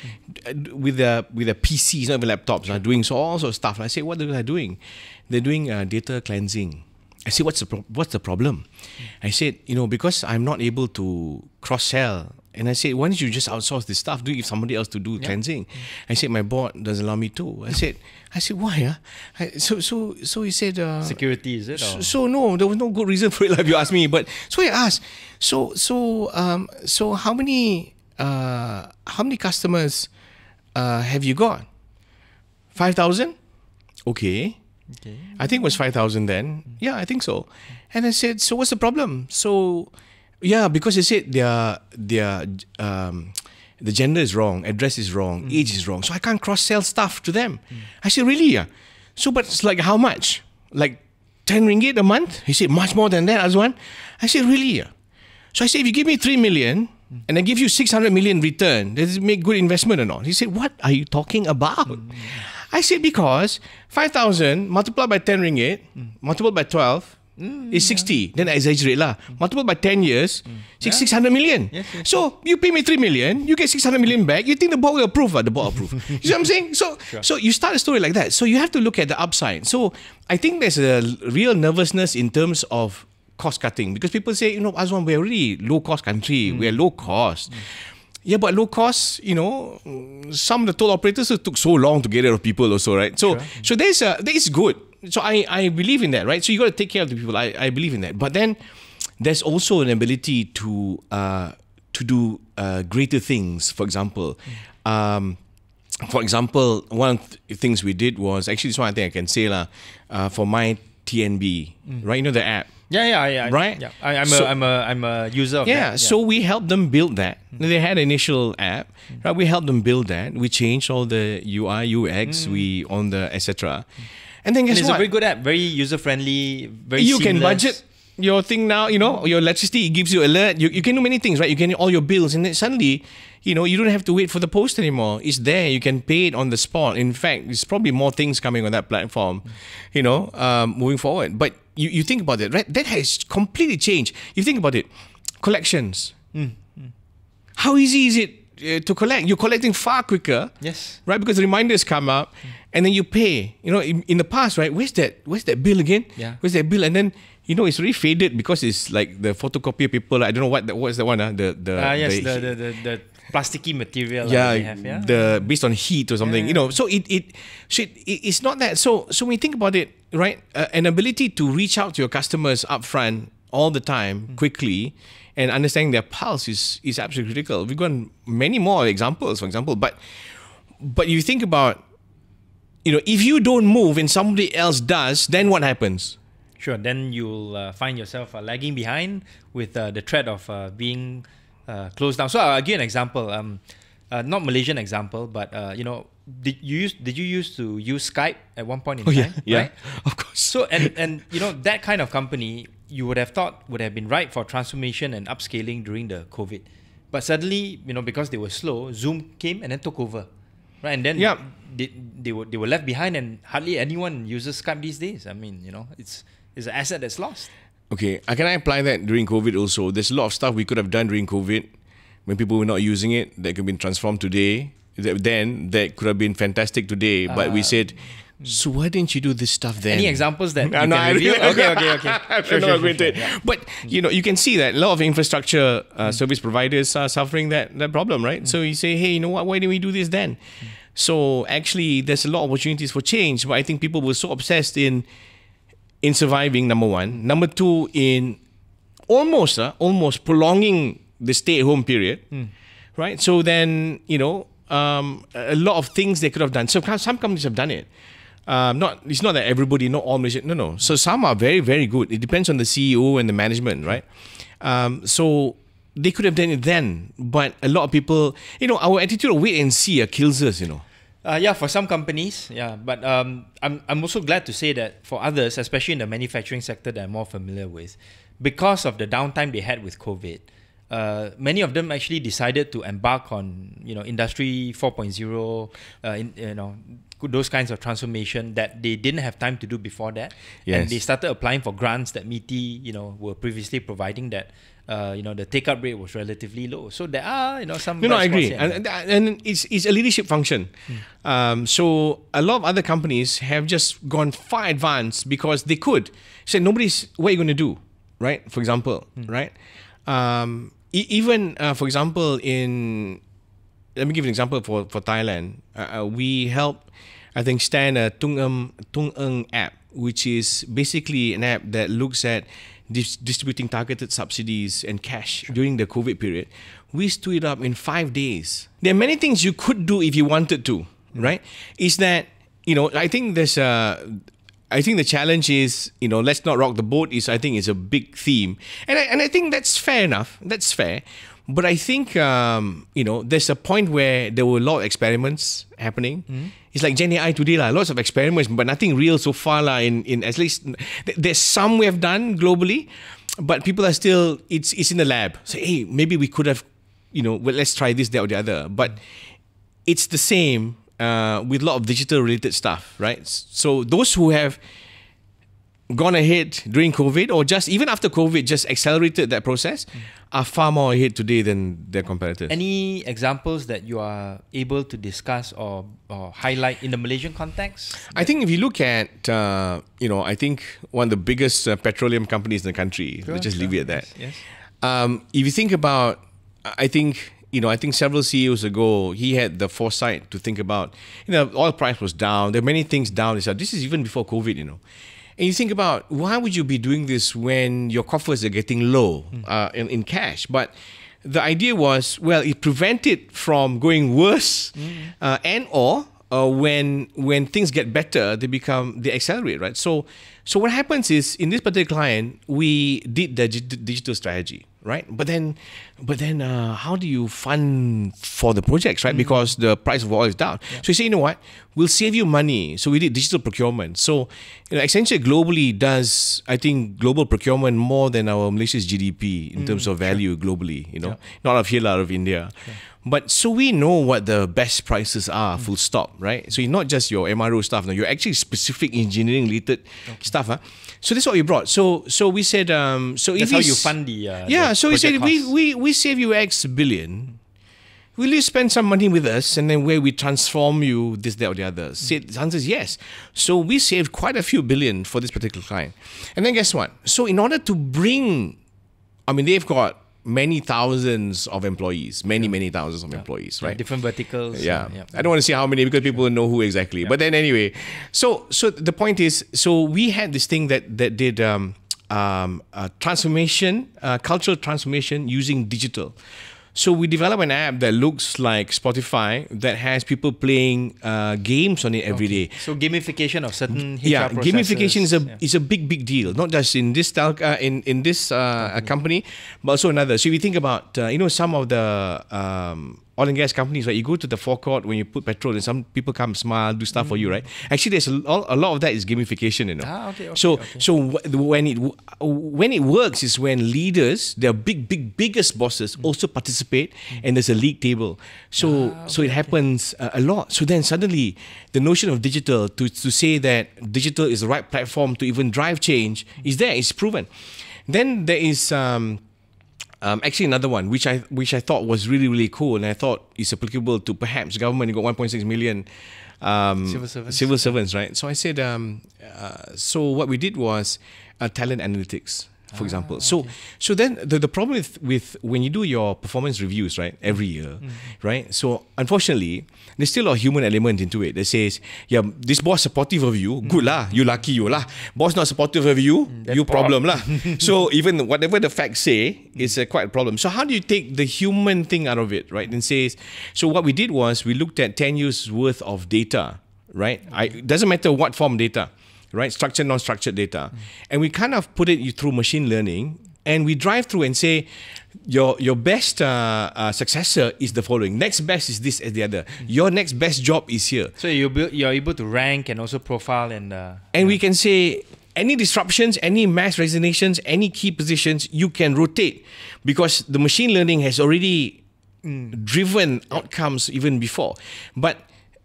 uh, with their with their PCs, not even laptops, are doing so all sorts of stuff. And I say, what are they doing? They're doing uh, data cleansing. I said, what's the pro- what's the problem? I said, you know, because I'm not able to cross sell. And I said, why don't you just outsource this stuff? Do it somebody else to do cleansing. I said, my board doesn't allow me to. I said, I said, why? Huh? I, so so so he said, uh, Security, is it? so, so no, there was no good reason for it, like if you ask me. But so I asked, so so um so how many uh how many customers uh have you got? Five thousand? Okay. Okay. I think it was 5,000 then. Yeah, I think so. And I said, so what's the problem? So, yeah, because they said their, their, um, the gender is wrong, address is wrong, mm. age is wrong. So I can't cross sell stuff to them. I said, really? Yeah. So, but it's like how much? Like 10 ringgit a month? He said, much more than that, Azwan. I said, really? Yeah. So I said, if you give me 3 million mm. and I give you 600 million return, does it make good investment or not? He said, what are you talking about? Mm. I said, because 5,000 multiplied by 10 ringgit, multiplied by 12, is 60. Then I exaggerate lah. Multiplied by 10 years, six 600 million. Yes, yes, so you pay me 3 million, you get 600 million back. You think the board will approve? ah? The board approve. you see what I'm saying? So, so you start a story like that. So you have to look at the upside. So I think there's a real nervousness in terms of cost cutting because people say, you know, Azwan, we're already low cost country. We're low cost. Yeah, but low cost, you know, mm, some of the toll operators took so long to get rid of people also, right? So so there's a there is good. So I, I believe in that, right? So you got to take care of the people. I, I believe in that. But then there's also an ability to uh, to do uh, greater things. For example, um, for example, one of the things we did was actually this one I think I can say lah, uh, for my TNB, right? You know the app. Yeah, yeah, yeah. Right? Yeah. I, I'm So- a I'm a I'm a user of Yeah, that. so we helped them build that. They had an initial app, right? We helped them build that. We changed all the UI, UX, we on the etc. And then And guess it's what? a very good app, very user friendly, very you can budget your thing now, you know, your electricity, it gives you alert. You, you can do many things, right? You can all your bills, and then suddenly, you know, you don't have to wait for the post anymore. It's there. You can pay it on the spot. In fact, there's probably more things coming on that platform, you know, um, moving forward. But you, you think about it, right? That has completely changed. You think about it, collections. How easy is it uh, to collect? You're collecting far quicker Yes. right? Because reminders come up, and then you pay. You know, in, in the past, right? Where's that? Where's that bill again? Yeah. Where's that bill? And then you know it's already faded because it's like the photocopier paper. I don't know what the, what's the one. Uh, the the Ah, yes, the, the, the, the plasticky material yeah, that they have, yeah. the based on heat or something. Yeah. You know, so it it so it, it- it's not that. So so when you think about it, right? Uh, an ability to reach out to your customers upfront all the time Hmm. quickly and understanding their pulse is is absolutely critical. We've got many more examples, for example, but but you think about you know if you don't move and somebody else does, then what happens? Sure. Then you'll uh, find yourself uh, lagging behind with uh, the threat of uh, being uh, closed down. So I'll give you an example. Um, uh, not Malaysian example, but uh, you know, did you use did you used to use Skype at one point in Oh yeah, yeah, Right? of course. So and and you know that kind of company you would have thought would have been right for transformation and upscaling during the COVID, but suddenly you know because they were slow, Zoom came and then took over, right? And then Yeah. they, they were they were left behind, and hardly anyone uses Skype these days. I mean, you know, it's it's an asset that's lost. Okay, uh, can I apply that during COVID also? There's a lot of stuff we could have done during COVID when people were not using it that could have been transformed today. That then that could have been fantastic today, but we said, so why didn't you do this stuff then? Any examples that you Uh, no, can reveal? okay, okay, okay. I'm Sure, not sure, sure, yeah. But you know, you can see that a lot of infrastructure uh, service providers are suffering that that problem, right? So you say, hey, you know what? Why didn't we do this then? So actually, there's a lot of opportunities for change, but I think people were so obsessed in in surviving. Number one, number two, in almost uh, almost prolonging the stay-at-home period, right? So then you know um, a lot of things they could have done. So some companies have done it. Um, not it's not that everybody, not all Malaysian. No, no. So some are very very good. It depends on the CEO and the management, right? Um, so they could have done it then, but a lot of people, you know, our attitude of wait and see uh, kills us. You know. Uh, yeah, for some companies, yeah. But um, I'm, I'm also glad to say that for others, especially in the manufacturing sector that I'm more familiar with, because of the downtime they had with COVID, uh, many of them actually decided to embark on you know industry 4.0, uh, in, you know those kinds of transformation that they didn't have time to do before that, Yes. and they started applying for grants that MITI you know were previously providing that. Uh, you know the take up rate was relatively low, so there are you know some. No, no, I agree, and, and it's it's a leadership function. Um, so a lot of other companies have just gone far advanced because they could. Say nobody's what are you going to do, right? For example, right? Um, e- even uh, for example, in let me give an example for for Thailand. Uh, uh, we help, I think, stand a Tung Em Tung Eng app, which is basically an app that looks at dis- distributing targeted subsidies and cash during the COVID period. We stood it up in five days. There are many things you could do if you wanted to, right? Is that you know? I think there's a. I think the challenge is, you know, let's not rock the boat. Is I think is a big theme, and I, and I think that's fair enough. That's fair, but I think um, you know, there's a point where there were a lot of experiments happening. It's like Gen AI today, lah. Lots of experiments, but nothing real so far, lah. In in at least th- there's some we have done globally, but people are still it's it's in the lab. So hey, maybe we could have, you know, well, let's try this, that, or the other. But it's the same uh, with a lot of digital related stuff, right? So those who have gone ahead during COVID or just even after COVID just accelerated that process are far more ahead today than their competitors. Any examples that you are able to discuss or, or highlight in the Malaysian context? I think if you look at, uh, you know, I think one of the biggest uh, petroleum companies in the country, let's just leave it at that. Yes. yes. Um, if you think about, I think you know, I think several CEOs ago, he had the foresight to think about, you know, oil price was down. There are many things down. He said, this is even before COVID, you know. And you think about why would you be doing this when your coffers are getting low uh, in, in cash? But the idea was well, it prevented from going worse, uh, and or uh, when when things get better, they become they accelerate, right? So so what happens is in this particular client, we did the digital strategy, right? But then but then uh, how do you fund for the projects, right? Mm. Because the price of oil is down. So you say, you know what, we'll save you money. So we did digital procurement. So you know, Accenture globally does, I think, global procurement more than our Malaysia's GDP in mm, terms of value globally. You know, not of here, out of India. But so we know what the best prices are, mm. full stop, right? So it's not just your MRO stuff. No, you're actually specific engineering related stuff. Huh? So that's what we brought. So so we said, um, so That's if how you fund the. Uh, yeah, the so we said we, costs. we we save you X billion. Will you spend some money with us and then where we transform you this, that, or the other? Said the answer is yes. So we saved quite a few billion for this particular client. And then guess what? So in order to bring I mean they've got many thousands of employees, many, many thousands of employees, right? different verticals. Yeah. uh, I don't want to see how many because people know who exactly. But then anyway, so so the point is, so we had this thing that that did um, um, uh, transformation, uh, cultural transformation using digital. So we develop an app that looks like Spotify that has people playing uh, games on it every day So gamification of certain HR yeah, processes. gamification is a yeah. is a big big deal. Not just in this tel- uh, in in this uh, company, but also another. So if you think about uh, you know some of the um, oil and gas companies, right? You go to the forecourt when you put petrol, and some people come smile, do stuff for you, right? Actually, there's a, lot- a lot of that is gamification, you know. Ah, okay, okay, so okay. so wh- when it when it works is when leaders, their big big biggest bosses, also participate, and there's a league table. So so it happens uh, a lot. So then suddenly, the notion of digital to to say that digital is the right platform to even drive change is there. It's proven. Then there is. Um, um, actually, another one which I which I thought was really really cool, and I thought is applicable to perhaps government. You got 1.6 million um, Civil servants. Civil servants, right? So I said, um, uh, so what we did was uh, talent analytics, for ah, example. So so then the, the problem with with when you do your performance reviews, right, every year, mm-hmm. right? So unfortunately, there's still a human element into it that says, yeah, this boss supportive of you, good lah, you lucky you lah. Boss not supportive of you, mm, you problem lah. so even whatever the facts say, it's a quite a problem. So how do you take the human thing out of it, right? And says, so what we did was we looked at 10 years worth of data, right? I, doesn't matter what form data, right? Structured, non-structured data. And we kind of put it through machine learning and we drive through and say, your your best uh, uh, successor is the following. Next best is this as the other. Your next best job is here. So you build, you're able to rank and also profile and. Uh, And we can say any disruptions, any mass resignations, any key positions, you can rotate because the machine learning has already driven outcomes even before. But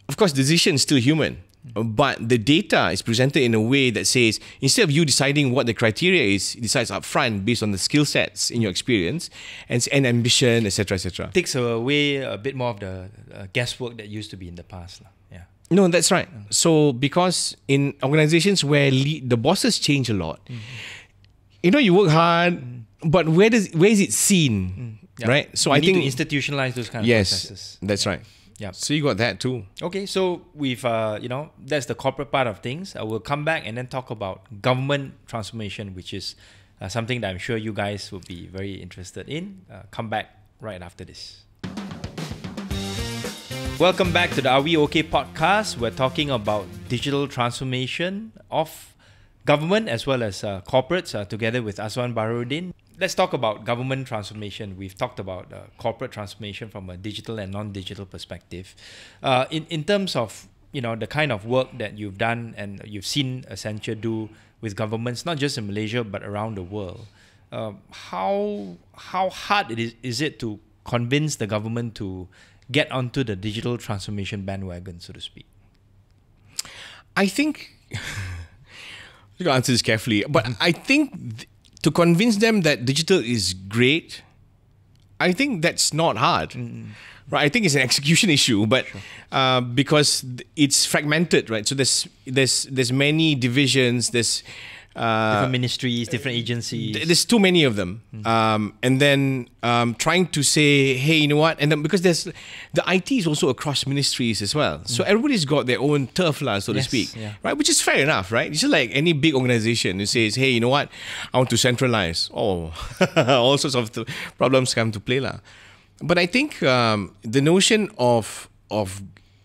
of course, decision is still human. But the data is presented in a way that says instead of you deciding what the criteria is, it decides upfront based on the skill sets in your experience and, and ambition, etc., etc. takes away a bit more of the uh, guesswork that used to be in the past. Yeah. No, that's right. So because in organizations where lead, the bosses change a lot, mm. you know, you work hard, mm. but where does where is it seen, mm. Yeah. right? So We I need think to institutionalize those kind of yes, processes. that's right. Yeah. So you got that too. Okay, so we've uh, you know that's the corporate part of things. Uh, we'll come back and then talk about government transformation, which is uh, something that I'm sure you guys will be very interested in. Uh, come back right after this. Welcome back to the Are We OK podcast. We're talking about digital transformation of government as well as uh, corporates uh, together with Azwan Baharuddin. Let's talk about government transformation. We've talked about uh, corporate transformation from a digital and non-digital perspective. Uh, in, in terms of you know the kind of work that you've done and you've seen Accenture do with governments, not just in Malaysia but around the world, uh, how how hard it is, is it to convince the government to get onto the digital transformation bandwagon, so to speak? I think you gotta answer this carefully, but I think th- to convince them that digital is great, I think that's not hard. Right, I think it's an execution issue, but uh, because it's fragmented, right? So there's there's there's many divisions. There's Uh, different ministries, different agencies. th- there's too many of them. Um, and then um, trying to say, hey, you know what? And then because there's the IT is also across ministries as well. So everybody's got their own turf, lah, so to speak. yeah. Right? Which is fair enough, right? It's just like any big organization who says, hey, you know what? I want to centralize. Oh, all sorts of problems come to play. lah. But I think um, the notion of of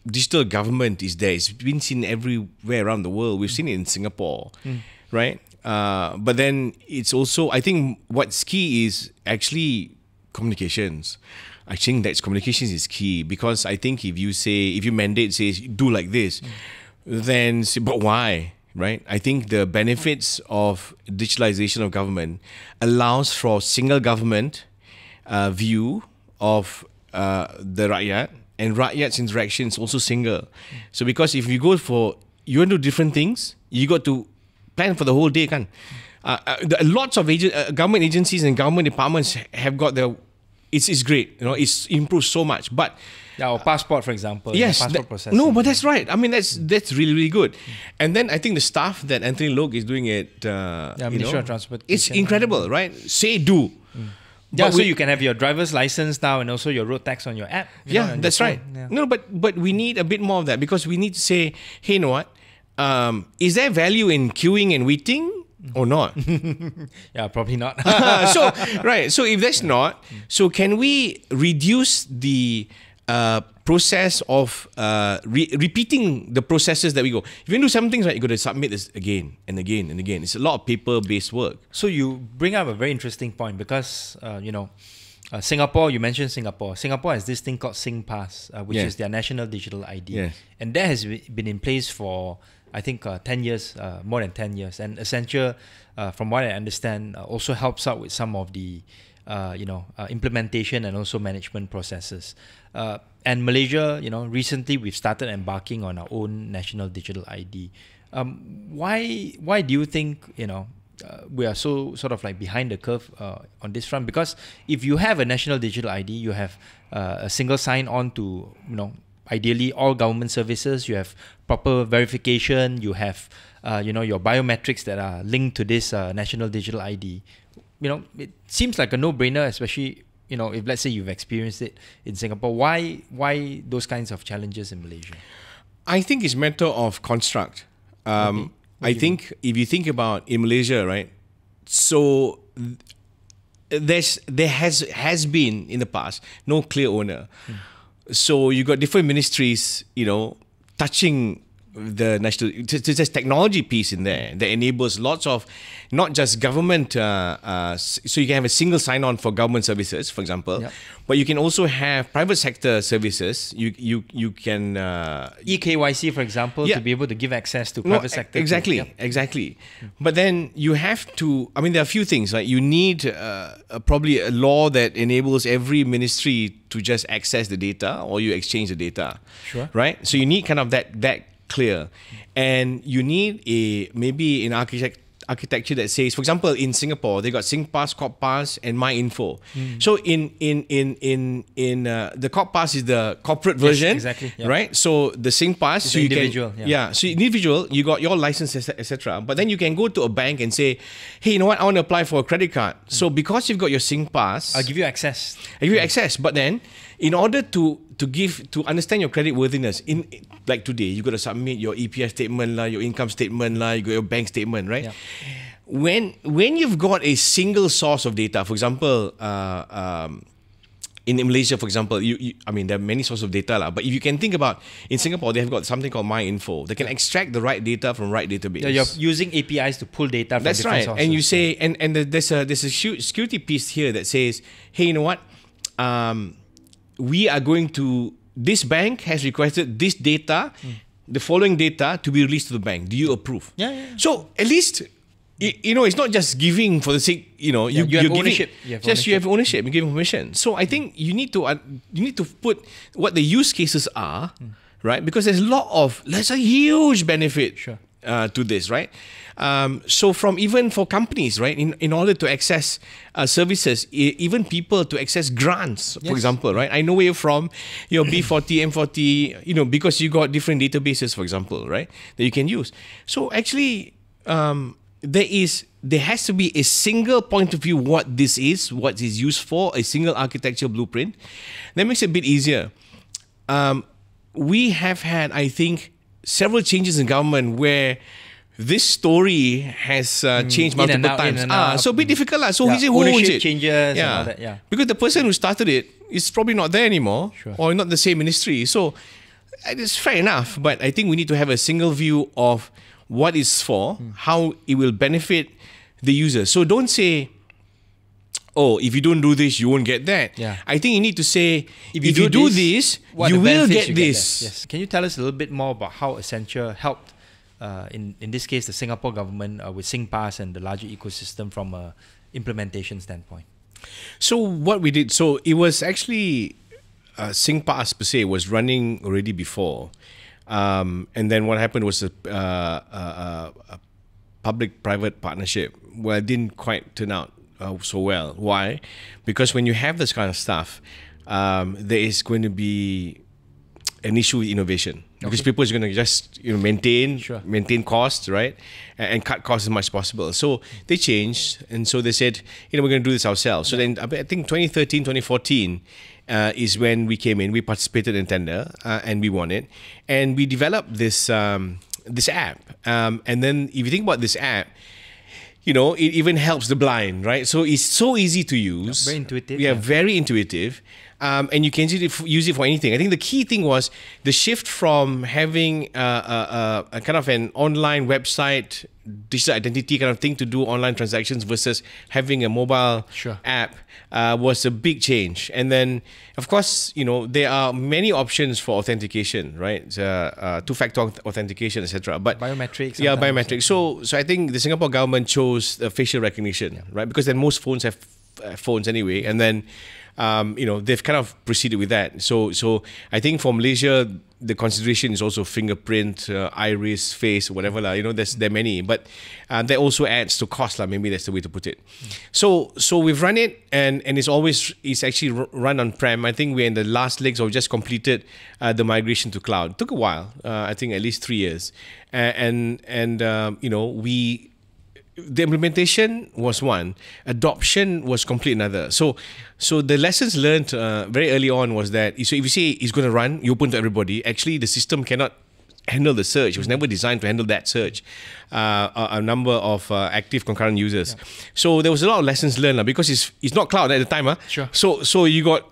digital government is there. It's been seen everywhere around the world. We've seen it in Singapore, right? Uh, but then it's also, I think, what's key is actually communications. I think that communications is key because I think if you say, if you mandate says do like this, then say, but why? Right? I think the benefits of digitalization of government allows for single government uh, view of uh, the rakyat and rakyat's interaction is also single. So because if you go for you want to do different things, you got to plan for the whole day, kan? Uh, uh, the, lots of agent, uh, government agencies and government departments have got their. It's, it's great, you know. It's improved so much, but yeah, or passport, for example. yes, passport that- processing. no, but that's right. I mean, that's that's really really good. And then I think the staff that Anthony Loke is doing it, uh, Yeah, you know, of Transportation. it's incredible, right? Say do. yeah, But so we- you can have your driver's license now and also your road tax on your app. you Yeah, your that's right. Yeah. No, but but we need a bit more of that because we need to say, hey, you know what? Um, is there value in queuing and waiting or not? yeah, probably not. so right. So if that's not, so can we reduce the uh, process of uh, re- repeating the processes that we go? If you do some things, right, you got to submit this again and again and again. It's a lot of paper-based work. So you bring up a very interesting point because uh, you know uh, Singapore. You mentioned Singapore. Singapore has this thing called SingPass, uh, which Yeah. is their national digital ID, Yes. and that has been in place for I think uh, ten years, uh, more than ten years. And Accenture, uh, from what I understand, uh, also helps out with some of the uh, you know uh, implementation and also management processes. And Malaysia, you know, recently we've started embarking on our own national digital ID. Um, why why do you think you know we are so sort of like behind the curve on this front? Because if you have a national digital ID, you have a single sign on to you know ideally all government services. You have proper verification. You have uh, you know your biometrics that are linked to this uh, national digital ID. You know it seems like a no-brainer, especially you know if let's say you've experienced it in Singapore. Why why those kinds of challenges in Malaysia? I think it's matter of construct. Um, I think if you think about in Malaysia, right? So th- there's there has has been in the past no clear owner. So you got different ministries, you know, touching the national. There's technology piece in there that enables lots of, not just government. Uh, uh, so you can have a single sign-on for government services, for example, Yep. but you can also have private sector services. You you you can. Uh, EKYC, for example, Yeah. to be able to give access to private e- sector. Exactly, Yep. exactly. But then you have to. I mean, there are a few things. Like you need uh, probably a law that enables every ministry to just access the data, or you exchange the data. Sure. Right. So you need kind of that that clear, and you need a maybe an architect architecture that says, for example, in Singapore they got SingPass, CorpPass, and MyInfo. Hmm. So in in in in in uh, the CorpPass is the corporate version, exactly, yeah. right? So the SingPass, It's so you individual, can, yeah. yeah, so individual, you got your license, etc. But then you can go to a bank and say, hey, you know what? I want to apply for a credit card. So because you've got your SingPass, I'll give you access. I give you access. But then, in order to to give to understand your credit worthiness, in like today, you got to submit your EPF statement lah, your income statement lah, you got your bank statement, right? Yeah. When when you've got a single source of data, for example, uh, um, in Malaysia, for example, you, you I mean there are many sources of data lah, but if you can think about in Singapore, they have got something called MyInfo. They can extract the right data from right database. Yeah, You're using APIs to pull data from That's different right. sources. And you say, and and there's a there's a security piece here that says, hey, you know what? Um, we are going to this bank has requested this data, the following data to be released to the bank. Do you approve? Yeah, yeah, yeah. So at least. You know, it's not just giving for the sake. You know, Yeah, you, you have you're giving- ownership. You have yes, you have ownership. You give permission. So I think you need to uh, you need to put what the use cases are, right? Because there's a lot of there's a huge benefit Sure. uh, to this, right? Um, so from even for companies, right, in, in order to access uh, services, e- even people to access grants, Yes. for example, right? I know where you're from, your B40, M40, you know, because you got different databases, for example, right, that you can use. So actually, um, there is there has to be a single point of view what this is, what is used for, a single architecture blueprint. That makes it a bit easier. Um, we have had, I think, several changes in government where this story has uh, changed Mm. multiple out, times. Ah, out. so a bit difficult lah. So Yeah, who's it who owns it? changes all that, yeah. Because the person who started it is probably not there anymore, Sure. or not the same ministry. So it's fair enough, but I think we need to have a single view of what it's for, Hmm. how it will benefit the user. So don't say, "Oh, if you don't do this, you won't get that." Yeah. I think you need to say, "If, you, do, this, what you will get you this." there. Yes. Can you tell us a little bit more about how Accenture helped, uh, in in this case, the Singapore government uh, with SingPass and the larger ecosystem from a implementation standpoint? So what we did, so it was actually uh, SingPass per se was running already before, um, and then what happened was a, uh, uh, a public-private partnership where it didn't quite turn out uh, so well. Why? Because when you have this kind of stuff, um, there is going to be an issue with innovation because people is going to just you know maintain Sure. maintain costs right and, and cut costs as much as possible so they changed and so they said you know we're going to do this ourselves so then i think 2013 2014 uh, is when we came in we participated in tender uh, and we won it and we developed this um, this app um, and then if you think about this app you know, it even helps the blind, right? So it's so easy to use. very intuitive, Yeah, yeah. very intuitive. Um, and you can use it, f- use it for anything. I think the key thing was the shift from having uh, a, a, a kind of an online website, digital identity kind of thing to do online transactions versus having a mobile Sure. app uh, was a big change. And then, of course, you know, there are many options for authentication, right? Uh, uh, two-factor authentication, etc. But Biometrics yeah, biometrics. So, so I think the Singapore government chose facial recognition, right? Because then most phones have uh, phones anyway, and then. Um, you know they've kind of proceeded with that. So, so I think for Malaysia, the consideration is also fingerprint, uh, iris, face, whatever lah. You know, there's there are many, but uh, that also adds to cost lah. Maybe that's the way to put it. So, so we've run it, and and it's always it's actually run on prem. I think we're in the last legs or just completed uh, the migration to cloud. took a while. Uh, I think at least three years, A- and and um, you know we the implementation was one. Adoption was complete another. So so the lessons learned uh, very early on was that so if you say it's going to run you open to everybody actually the system cannot handle the search. It was never designed to handle that search. Uh, a, a number of uh, active concurrent users. So there was a lot of lessons learned lah, because it's it's not cloud at the time huh? Sure. so so you got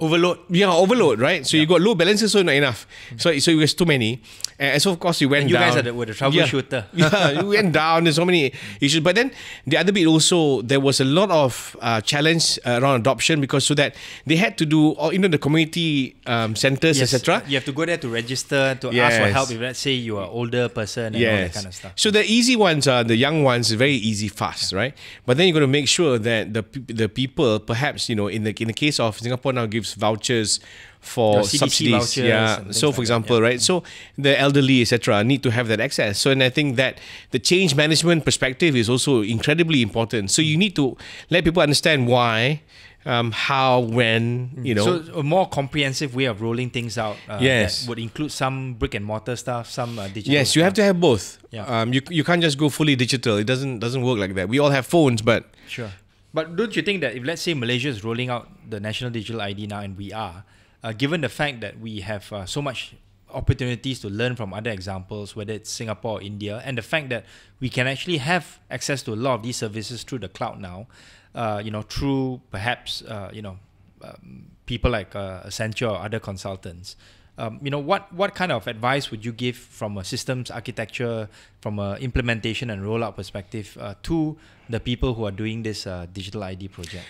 Overload. yeah overload right? So you got load balances so not enough. So so it was too many and so of course we went And you down guys are the- were the troubleshooter. yeah, we went down. There's so many issues. But then the other bit also, there was a lot of uh, challenge around adoption because so that they had to do, all, you know, the community um, centers, Yes, etc. You have to go there to register to ask for help if let's say you are older person and all that kind of stuff. So the easy ones are the young ones, very easy, fast, right? But then you got to make sure that the the people, perhaps you know, in the in the case of Singapore now gives vouchers for subsidies. yeah. So for example, yeah. right? So the elderly, etc., need to have that access. So and I think that the change management perspective is also incredibly important. So you need to let people understand why. Um, how, when, you know, so a more comprehensive way of rolling things out. Uh, Yes. would include some brick and mortar stuff, some uh, digital. Yes, you have to have both. Yeah. Um, you you can't just go fully digital. It doesn't doesn't work like that. We all have phones, but Sure. But don't you think that if let's say Malaysia is rolling out the national digital ID now, and we are, uh, given the fact that we have uh, so much opportunities to learn from other examples, whether it's Singapore or India, and the fact that we can actually have access to a lot of these services through the cloud now, uh, you know, through perhaps uh, you know um, people like uh, Accenture or other consultants. Um, you know what what kind of advice would you give from a systems architecture, from a implementation and rollout perspective uh, to the people who are doing this uh, digital ID project?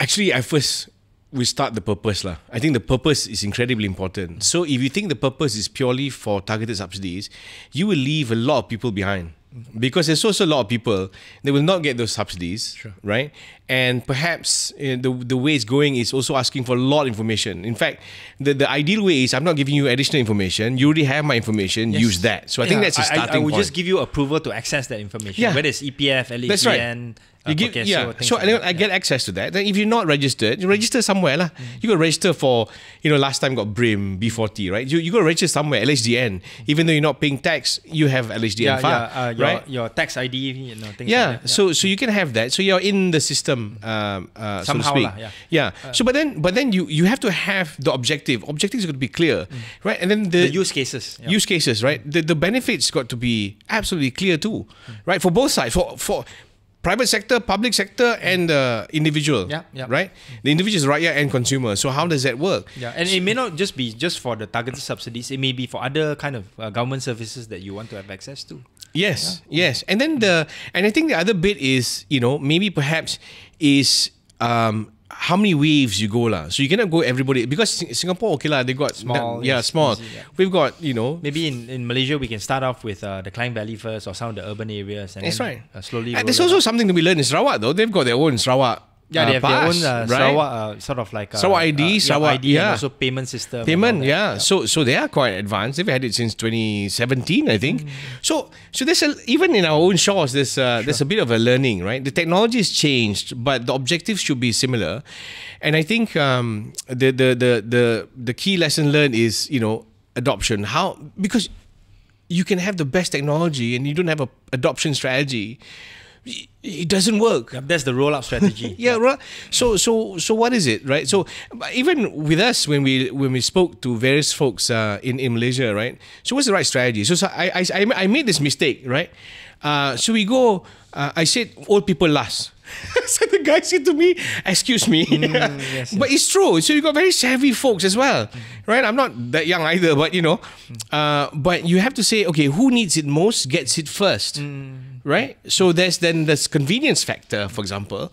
Actually, I first we start the purpose lah. I think the purpose is incredibly important. So if you think the purpose is purely for targeted subsidies, you will leave a lot of people behind. Because there's also a lot of people they will not get those subsidies, Sure. right? And perhaps uh, the the way it's going is also asking for a lot of information. In fact, the, the ideal way is I'm not giving you additional information. You already have my information. Yes. Use that. So I think that's a starting I, I would point. just give you approval to access that information, Yeah. whether it's EPF, LHDN, That's right. Uh, You give, for yeah. So, like I, that, I yeah. get access to that. Then if you're not registered, you register somewhere lah. You got to register for, you know, last time got BRIM, B40, right? You, you got to register somewhere, LHDN. Even though you're not paying tax, you have LHDN yeah, file, yeah, uh, your, right? your tax ID, you know, things Yeah, like that. so so you can have that. So you're in the system, um, uh, so to Somehow speak. lah, yeah. so but then but then you you have to have the objective. Objectives got to be clear, right? And then the, the use cases. yeah. use cases, right? The the benefits got to be absolutely clear too, right? For both sides, for for private sector, public sector, and the individual. Yeah, yeah. Right. The individual is rakyat and consumer. So how does that work? Yeah, and it may not just be just for the targeted subsidies. It may be for other kind of uh, government services that you want to have access to. Yes, yes. And then the and I think the other bit is you know maybe perhaps is um how many waves you go lah. So you cannot go everybody because Singapore okay lah. They got Small, yeah, small. easy, yeah. We've got you know. Maybe in, in Malaysia we can start off with uh, the Klang Valley first or some of the urban areas, and That's then, right. uh, slowly. Roll there's also out. something to be learned in Sarawak though. They've got their own Sarawak. Yeah, they uh, have their own uh, right? Sarawak uh, sort of like uh, Sarawak ID, uh, yeah, Sarawak- ID, and also payment system. Payment, that. yeah. So so they are quite advanced. They've had it since 2017, I think. Mm. So so there's a, even in our own shores, there's uh, there's a bit of a learning, right? The technology has changed, but the objectives should be similar. And I think um, the, the the the the key lesson learned is you know adoption. How because you can have the best technology and you don't have a adoption strategy, it doesn't work. Yeah, that's the roll up strategy. Yeah, right. So, so, so, what is it, right? So, even with us, when we when we spoke to various folks uh, in in Malaysia, right? So, what's the right strategy? So, so I, I I made this mistake, right? Uh, so we go. Uh, I said old people last. so the guy said to me, "Excuse me," yes, but it's true. So you got very savvy folks as well, right? I'm not that young either, but you know, uh, but you have to say, okay, who needs it most gets it first, right? So there's then this convenience factor, for example.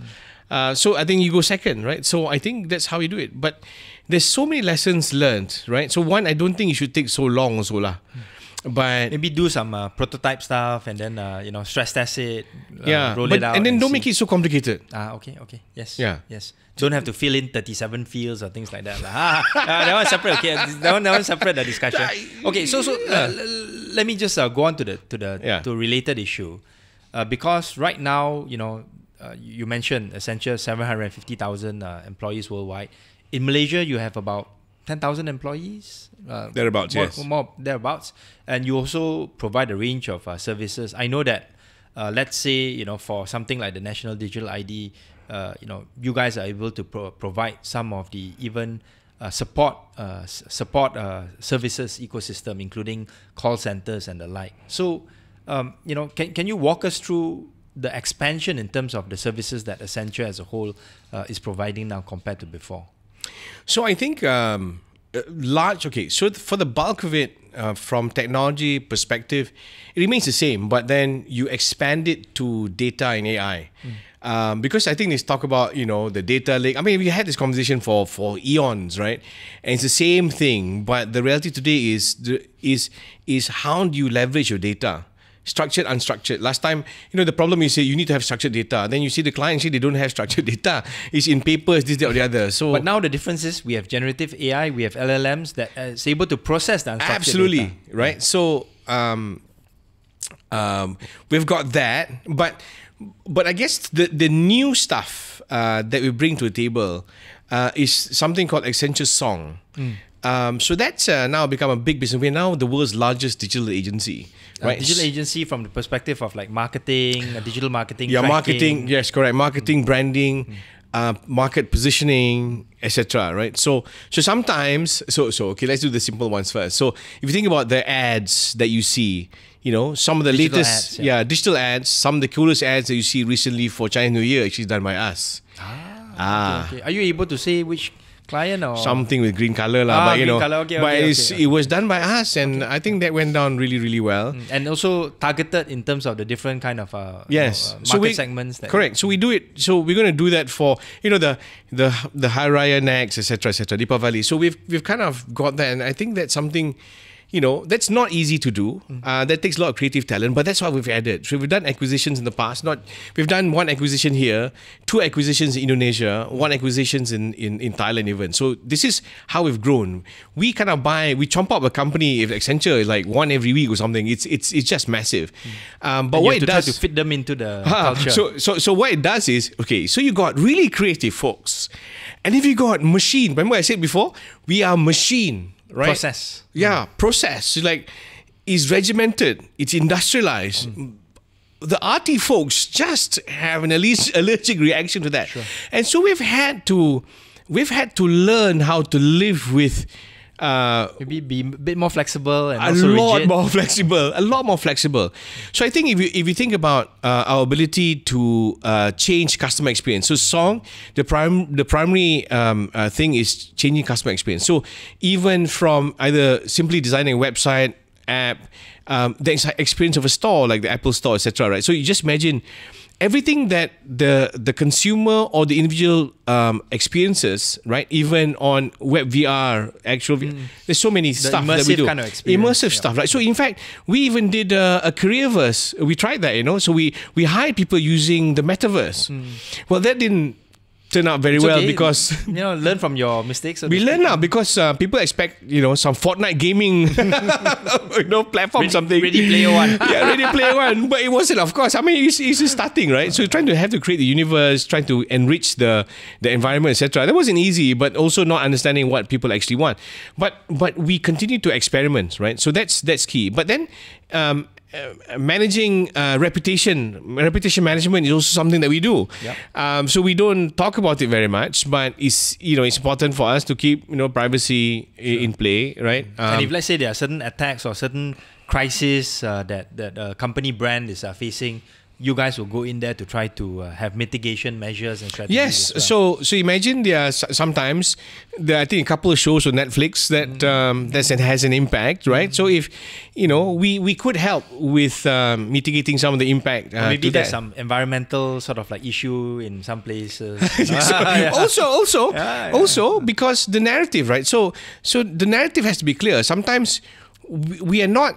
Uh, so I think you go second, right? So I think that's how you do it. But there's so many lessons learned, right? So one, I don't think you should take so long, also lah. But Maybe do some uh, prototype stuff and then uh, you know stress test it. Uh, yeah, roll but it out and then don't see. make it so complicated. Ah, okay, okay. Yes. Yeah. Yes. Don't have to fill in 37 fields or things like that. Ah, that one separate. Okay, that one, that one separate the discussion. Okay, so so uh, let me just uh, go on to the to the Yeah. to related issue, uh, because right now you know uh, you mentioned Accenture 750,000 uh, employees worldwide. In Malaysia, you have about 10,000 employees. Uh, Thereabouts, more, yes. more thereabouts, and you also provide a range of uh, services. I know that, uh, let's say you know for something like the national digital ID, uh, you know you guys are able to pro- provide some of the even uh, support uh, support uh, services ecosystem, including call centers and the like. So, um, you know, can can you walk us through the expansion in terms of the services that Accenture as a whole uh, is providing now compared to before? So I think um, uh, large. Okay, so for the bulk of it, uh, from technology perspective, it remains the same. But then you expand it to data and AI. Um, because I think they talk about you know the data lake. I mean, we had this conversation for for eons, right? And it's the same thing. But the reality today is the, is is how do you leverage your data? Structured, unstructured. Last time, you know, the problem is say you need to have structured data. Then you see the client say they don't have structured data. It's in papers, this, that, or the other. So But now the difference is we have generative AI, we have LLMs that uh, able to process the unstructured absolutely data. right. So um, um, we've got that, but but I guess the the new stuff uh, that we bring to the table uh, is something called Accenture Song. Um, so that's uh, now become a big business. We're now the world's largest digital agency, right? digital agency from the perspective of like marketing, digital marketing, yeah, marketing. Yes, correct. Marketing, branding, uh, market positioning, etc. Right. So, so sometimes, so so okay. Let's do the simple ones first. So, if you think about the ads that you see, you know, some of the Digital latest, ads, yeah. yeah. digital ads. Some of the coolest ads that you see recently for Chinese New Year actually done by us. Ah. Okay. Are you able to say which client or Something with green color, lah, Ah, but you know, colour, okay, but okay, okay. it was done by us, and I think that went down really, really well. and also targeted in terms of the different kind of uh, Yes. you know, uh, so market we, segments. That correct. So we do it. So we're going to do that for you know the the the Hari Raya next, etc., etc. Deepavali. So we've we've kind of got that, and I think that's something. You know, that's not easy to do. Uh, that takes a lot of creative talent, but that's why we've added. So we've done acquisitions in the past. Not we've done one acquisition here, two acquisitions in Indonesia, one acquisitions in, in, in Thailand even. So this is how we've grown. We kind of buy, we chomp up a company if Accenture is like one every week or something. It's it's it's just massive. Um, but And what it does to fit them into the culture. So, so, so what it does is okay. So you got really creative folks, and if you got machine, remember I said before, we are machine, right? Process. Yeah, process. Like, is regimented. It's industrialized. Mm. The RT folks just have an allergic allergic reaction to that, and so we've had to, we've had to learn how to live with. Uh, Maybe be a bit more flexible and a lot rigid. more flexible a lot more flexible. So i think if you if you think about uh, our ability to uh, change customer experience so song the prime the primary um, uh, thing is changing customer experience. So even from either simply designing a website app um, the experience of a store like the apple store etc right? So you just imagine everything that the the consumer or the individual um, experiences, right? Even on web VR, actual, VR, there's so many stuff that we immersive do. kind of experience, Immersive yeah. stuff, right? So in fact, we even did a, a careerverse. We tried that, you know. So we we hired people using the metaverse. Well, that didn't turn out very It's well okay. because. you know learn from your mistakes. We learn now because uh, people expect you know some Fortnite gaming, you know, platform Ready- something. Ready Player One. yeah, Ready Player One, but it wasn't. Of course, I mean, it's, it's just starting, right? So trying to have to create the universe, trying to enrich the the environment, etc. That wasn't easy, but also not understanding what people actually want. But but we continue to experiment, right? So that's that's key. But then. Um, uh, managing uh, reputation, reputation management is also something that we do. Yep. Um, so we don't talk about it very much, but it's you know it's important for us to keep you know privacy i- in play, right? and Um, if let's say there are certain attacks or certain crises uh, that that a company brand is uh, facing, you guys will go in there to try to uh, have mitigation measures and strategies. Yes. well. So so imagine there are sometimes there are, I think a couple of shows on Netflix that um, that has an impact, right? So if you know we we could help with um, mitigating some of the impact. Uh, maybe there's that. some environmental sort of like issue in some places. So Ah, yeah. Also, also, Yeah, yeah. also, because the narrative, right? So, so the narrative has to be clear. Sometimes we, we are not.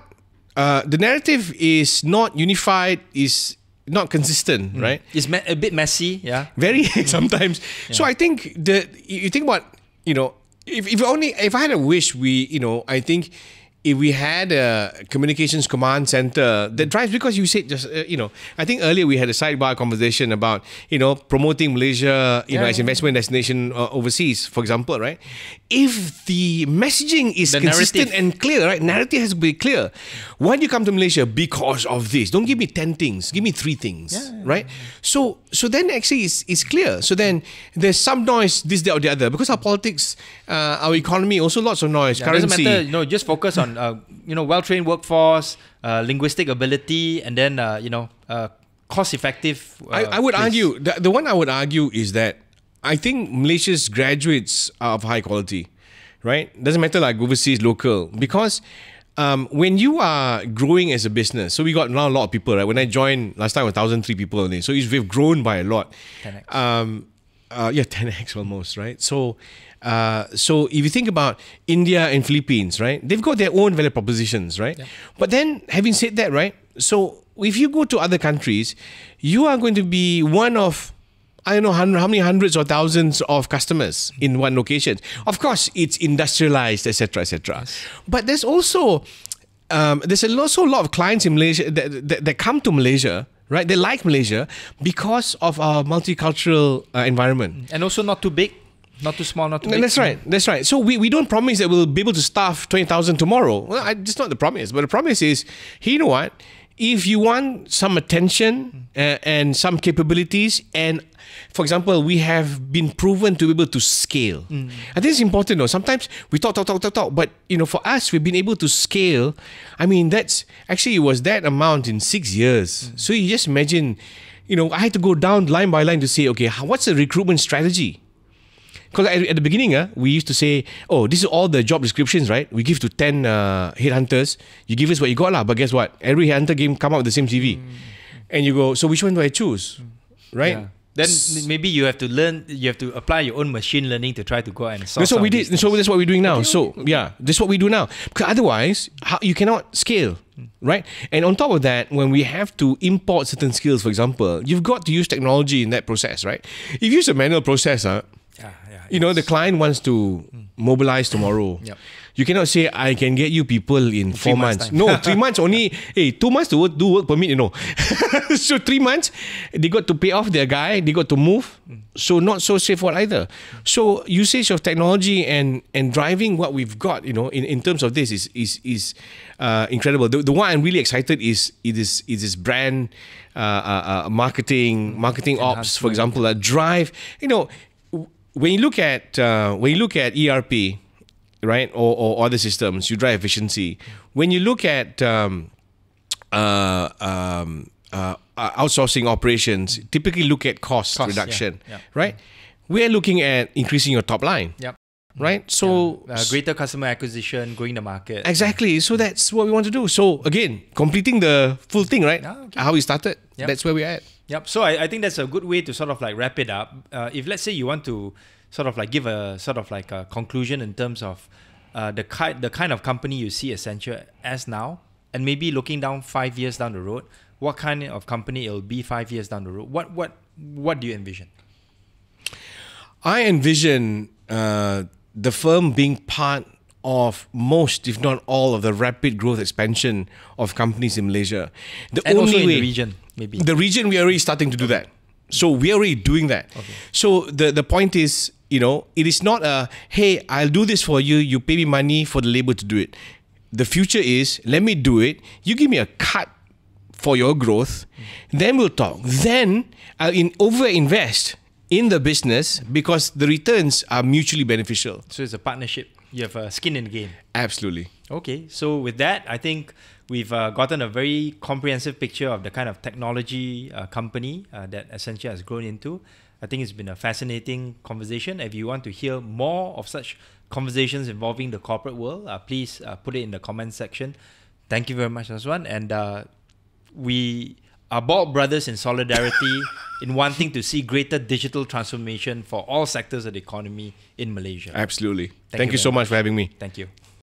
Uh, the narrative is not unified. Is not consistent, Mm. right? it's a bit messy, yeah. very sometimes. So I think the you think about you know if if only if I had a wish, we you know I think if we had a communications command center that drives because you said just uh, you know I think earlier we had a sidebar conversation about you know promoting Malaysia you know as investment destination uh, overseas for example right if the messaging is The consistent narrative. and clear right? Narrative has to be clear. Why do you come to Malaysia? Because of this. Don't give me 10 things. Give me three things right? so so then actually it's, it's clear. So then there's some noise this that or the other. Because our politics uh, our economy also lots of noise. Yeah, doesn't matter, you know, just focus on uh, you know well-trained workforce, uh, linguistic ability, and then uh, you know uh, cost-effective. Uh, I, I would place. argue the, the one I would argue is that I think Malaysia's graduates are of high quality, right? Doesn't matter like overseas, local, because um, when you are growing as a business, so we got now a lot of people, right? When I joined last time, was thousand three people only, so we've grown by a lot. 10x. Um, uh, yeah, 10x almost, right? So, uh, so if you think about India and Philippines, right, they've got their own value propositions, right? But then, having said that, right, so if you go to other countries, you are going to be one of I don't know how many hundreds or thousands of customers in one location. Of course, it's industrialized, etc., etc. But there's also um, there's also a lot of clients in Malaysia that, that, that come to Malaysia, right? They like Malaysia because of our multicultural uh, environment. and also not too big, not too small, not too big. that's right. That's right. So we, we don't promise that we'll be able to staff 20,000 tomorrow. Well, I, that's not the promise. But the promise is, hey, you know what? If you want some attention uh, and some capabilities, and for example, we have been proven to be able to scale. I think it's important. Though. Sometimes we talk, talk, talk, talk, talk, but you know, for us, we've been able to scale. I mean, that's actually it was that amount in six years. So you just imagine, you know, I had to go down line by line to say, okay, what's the recruitment strategy? Because at, at the beginning, uh, we used to say, oh, this is all the job descriptions, right? We give to 10 uh, headhunters. You give us what you got, lah. But guess what? Every headhunter game come out with the same CV. And you go, so which one do I choose? Right? Yeah. Then maybe you have to learn. You have to apply your own machine learning to try to go and solve. That's what some we did. these So things. that's what we're doing now. so yeah, that's what we do now. Because otherwise, how, you cannot scale, right? And on top of that, when we have to import certain skills, for example, you've got to use technology in that process, right? If you use a manual process, uh, Yeah, yeah, you know, the client wants to mobilize tomorrow. Yep. You cannot say I can get you people in four months' months. No, three months only. Hey, two months to work, do work permit, you know. so three months, they got to pay off their guy. They got to move. So not so straightforward either. So usage of technology and and driving what we've got, you know, in, in terms of this is is is uh, incredible. The, the one I'm really excited is it is is this brand uh, uh, uh, marketing, marketing ops, for example, a drive. You know, when you look at uh, when you look at ERP, right, or, or other systems, you drive efficiency. When you look at um, uh, um, uh, uh, outsourcing operations, typically look at cost, Cost, reduction, yeah. right? We're looking at increasing your top line, Yep. right? So Uh, greater customer acquisition, growing the market. Exactly. So that's what we want to do. So again, completing the full thing, right? Ah, okay. How we started. Yep. That's where we're at. Yep. So I, I think that's a good way to sort of like wrap it up. Uh, if let's say you want to sort of like give a sort of like a conclusion in terms of uh, the kind the kind of company you see Accenture as now, and maybe looking down five years down the road, what kind of company it'll be five years down the road? What what what do you envision? I envision uh, the firm being part of most, if not all, of the rapid growth expansion of companies in Malaysia. The And only way, the region, maybe. The region, we are already starting to do that. So we are already doing that. So the the point is, you know, it is not a hey, I'll do this for you. You pay me money for the labor to do it. The future is let me do it. You give me a cut for your growth, then we'll talk. Then I'll in over invest in the business because the returns are mutually beneficial. so it's a partnership. You have a skin in the game. Absolutely. Okay, so with that, I think we've uh, gotten a very comprehensive picture of the kind of technology uh, company uh, that Accenture has grown into. I think it's been a fascinating conversation. If you want to hear more of such conversations involving the corporate world, uh, please uh, put it in the comment section. Thank you very much, Azwan. And uh, we are both brothers in solidarity in wanting to see greater digital transformation for all sectors of the economy in Malaysia. Absolutely. Thank Thank, you you so much for having me. Thank you.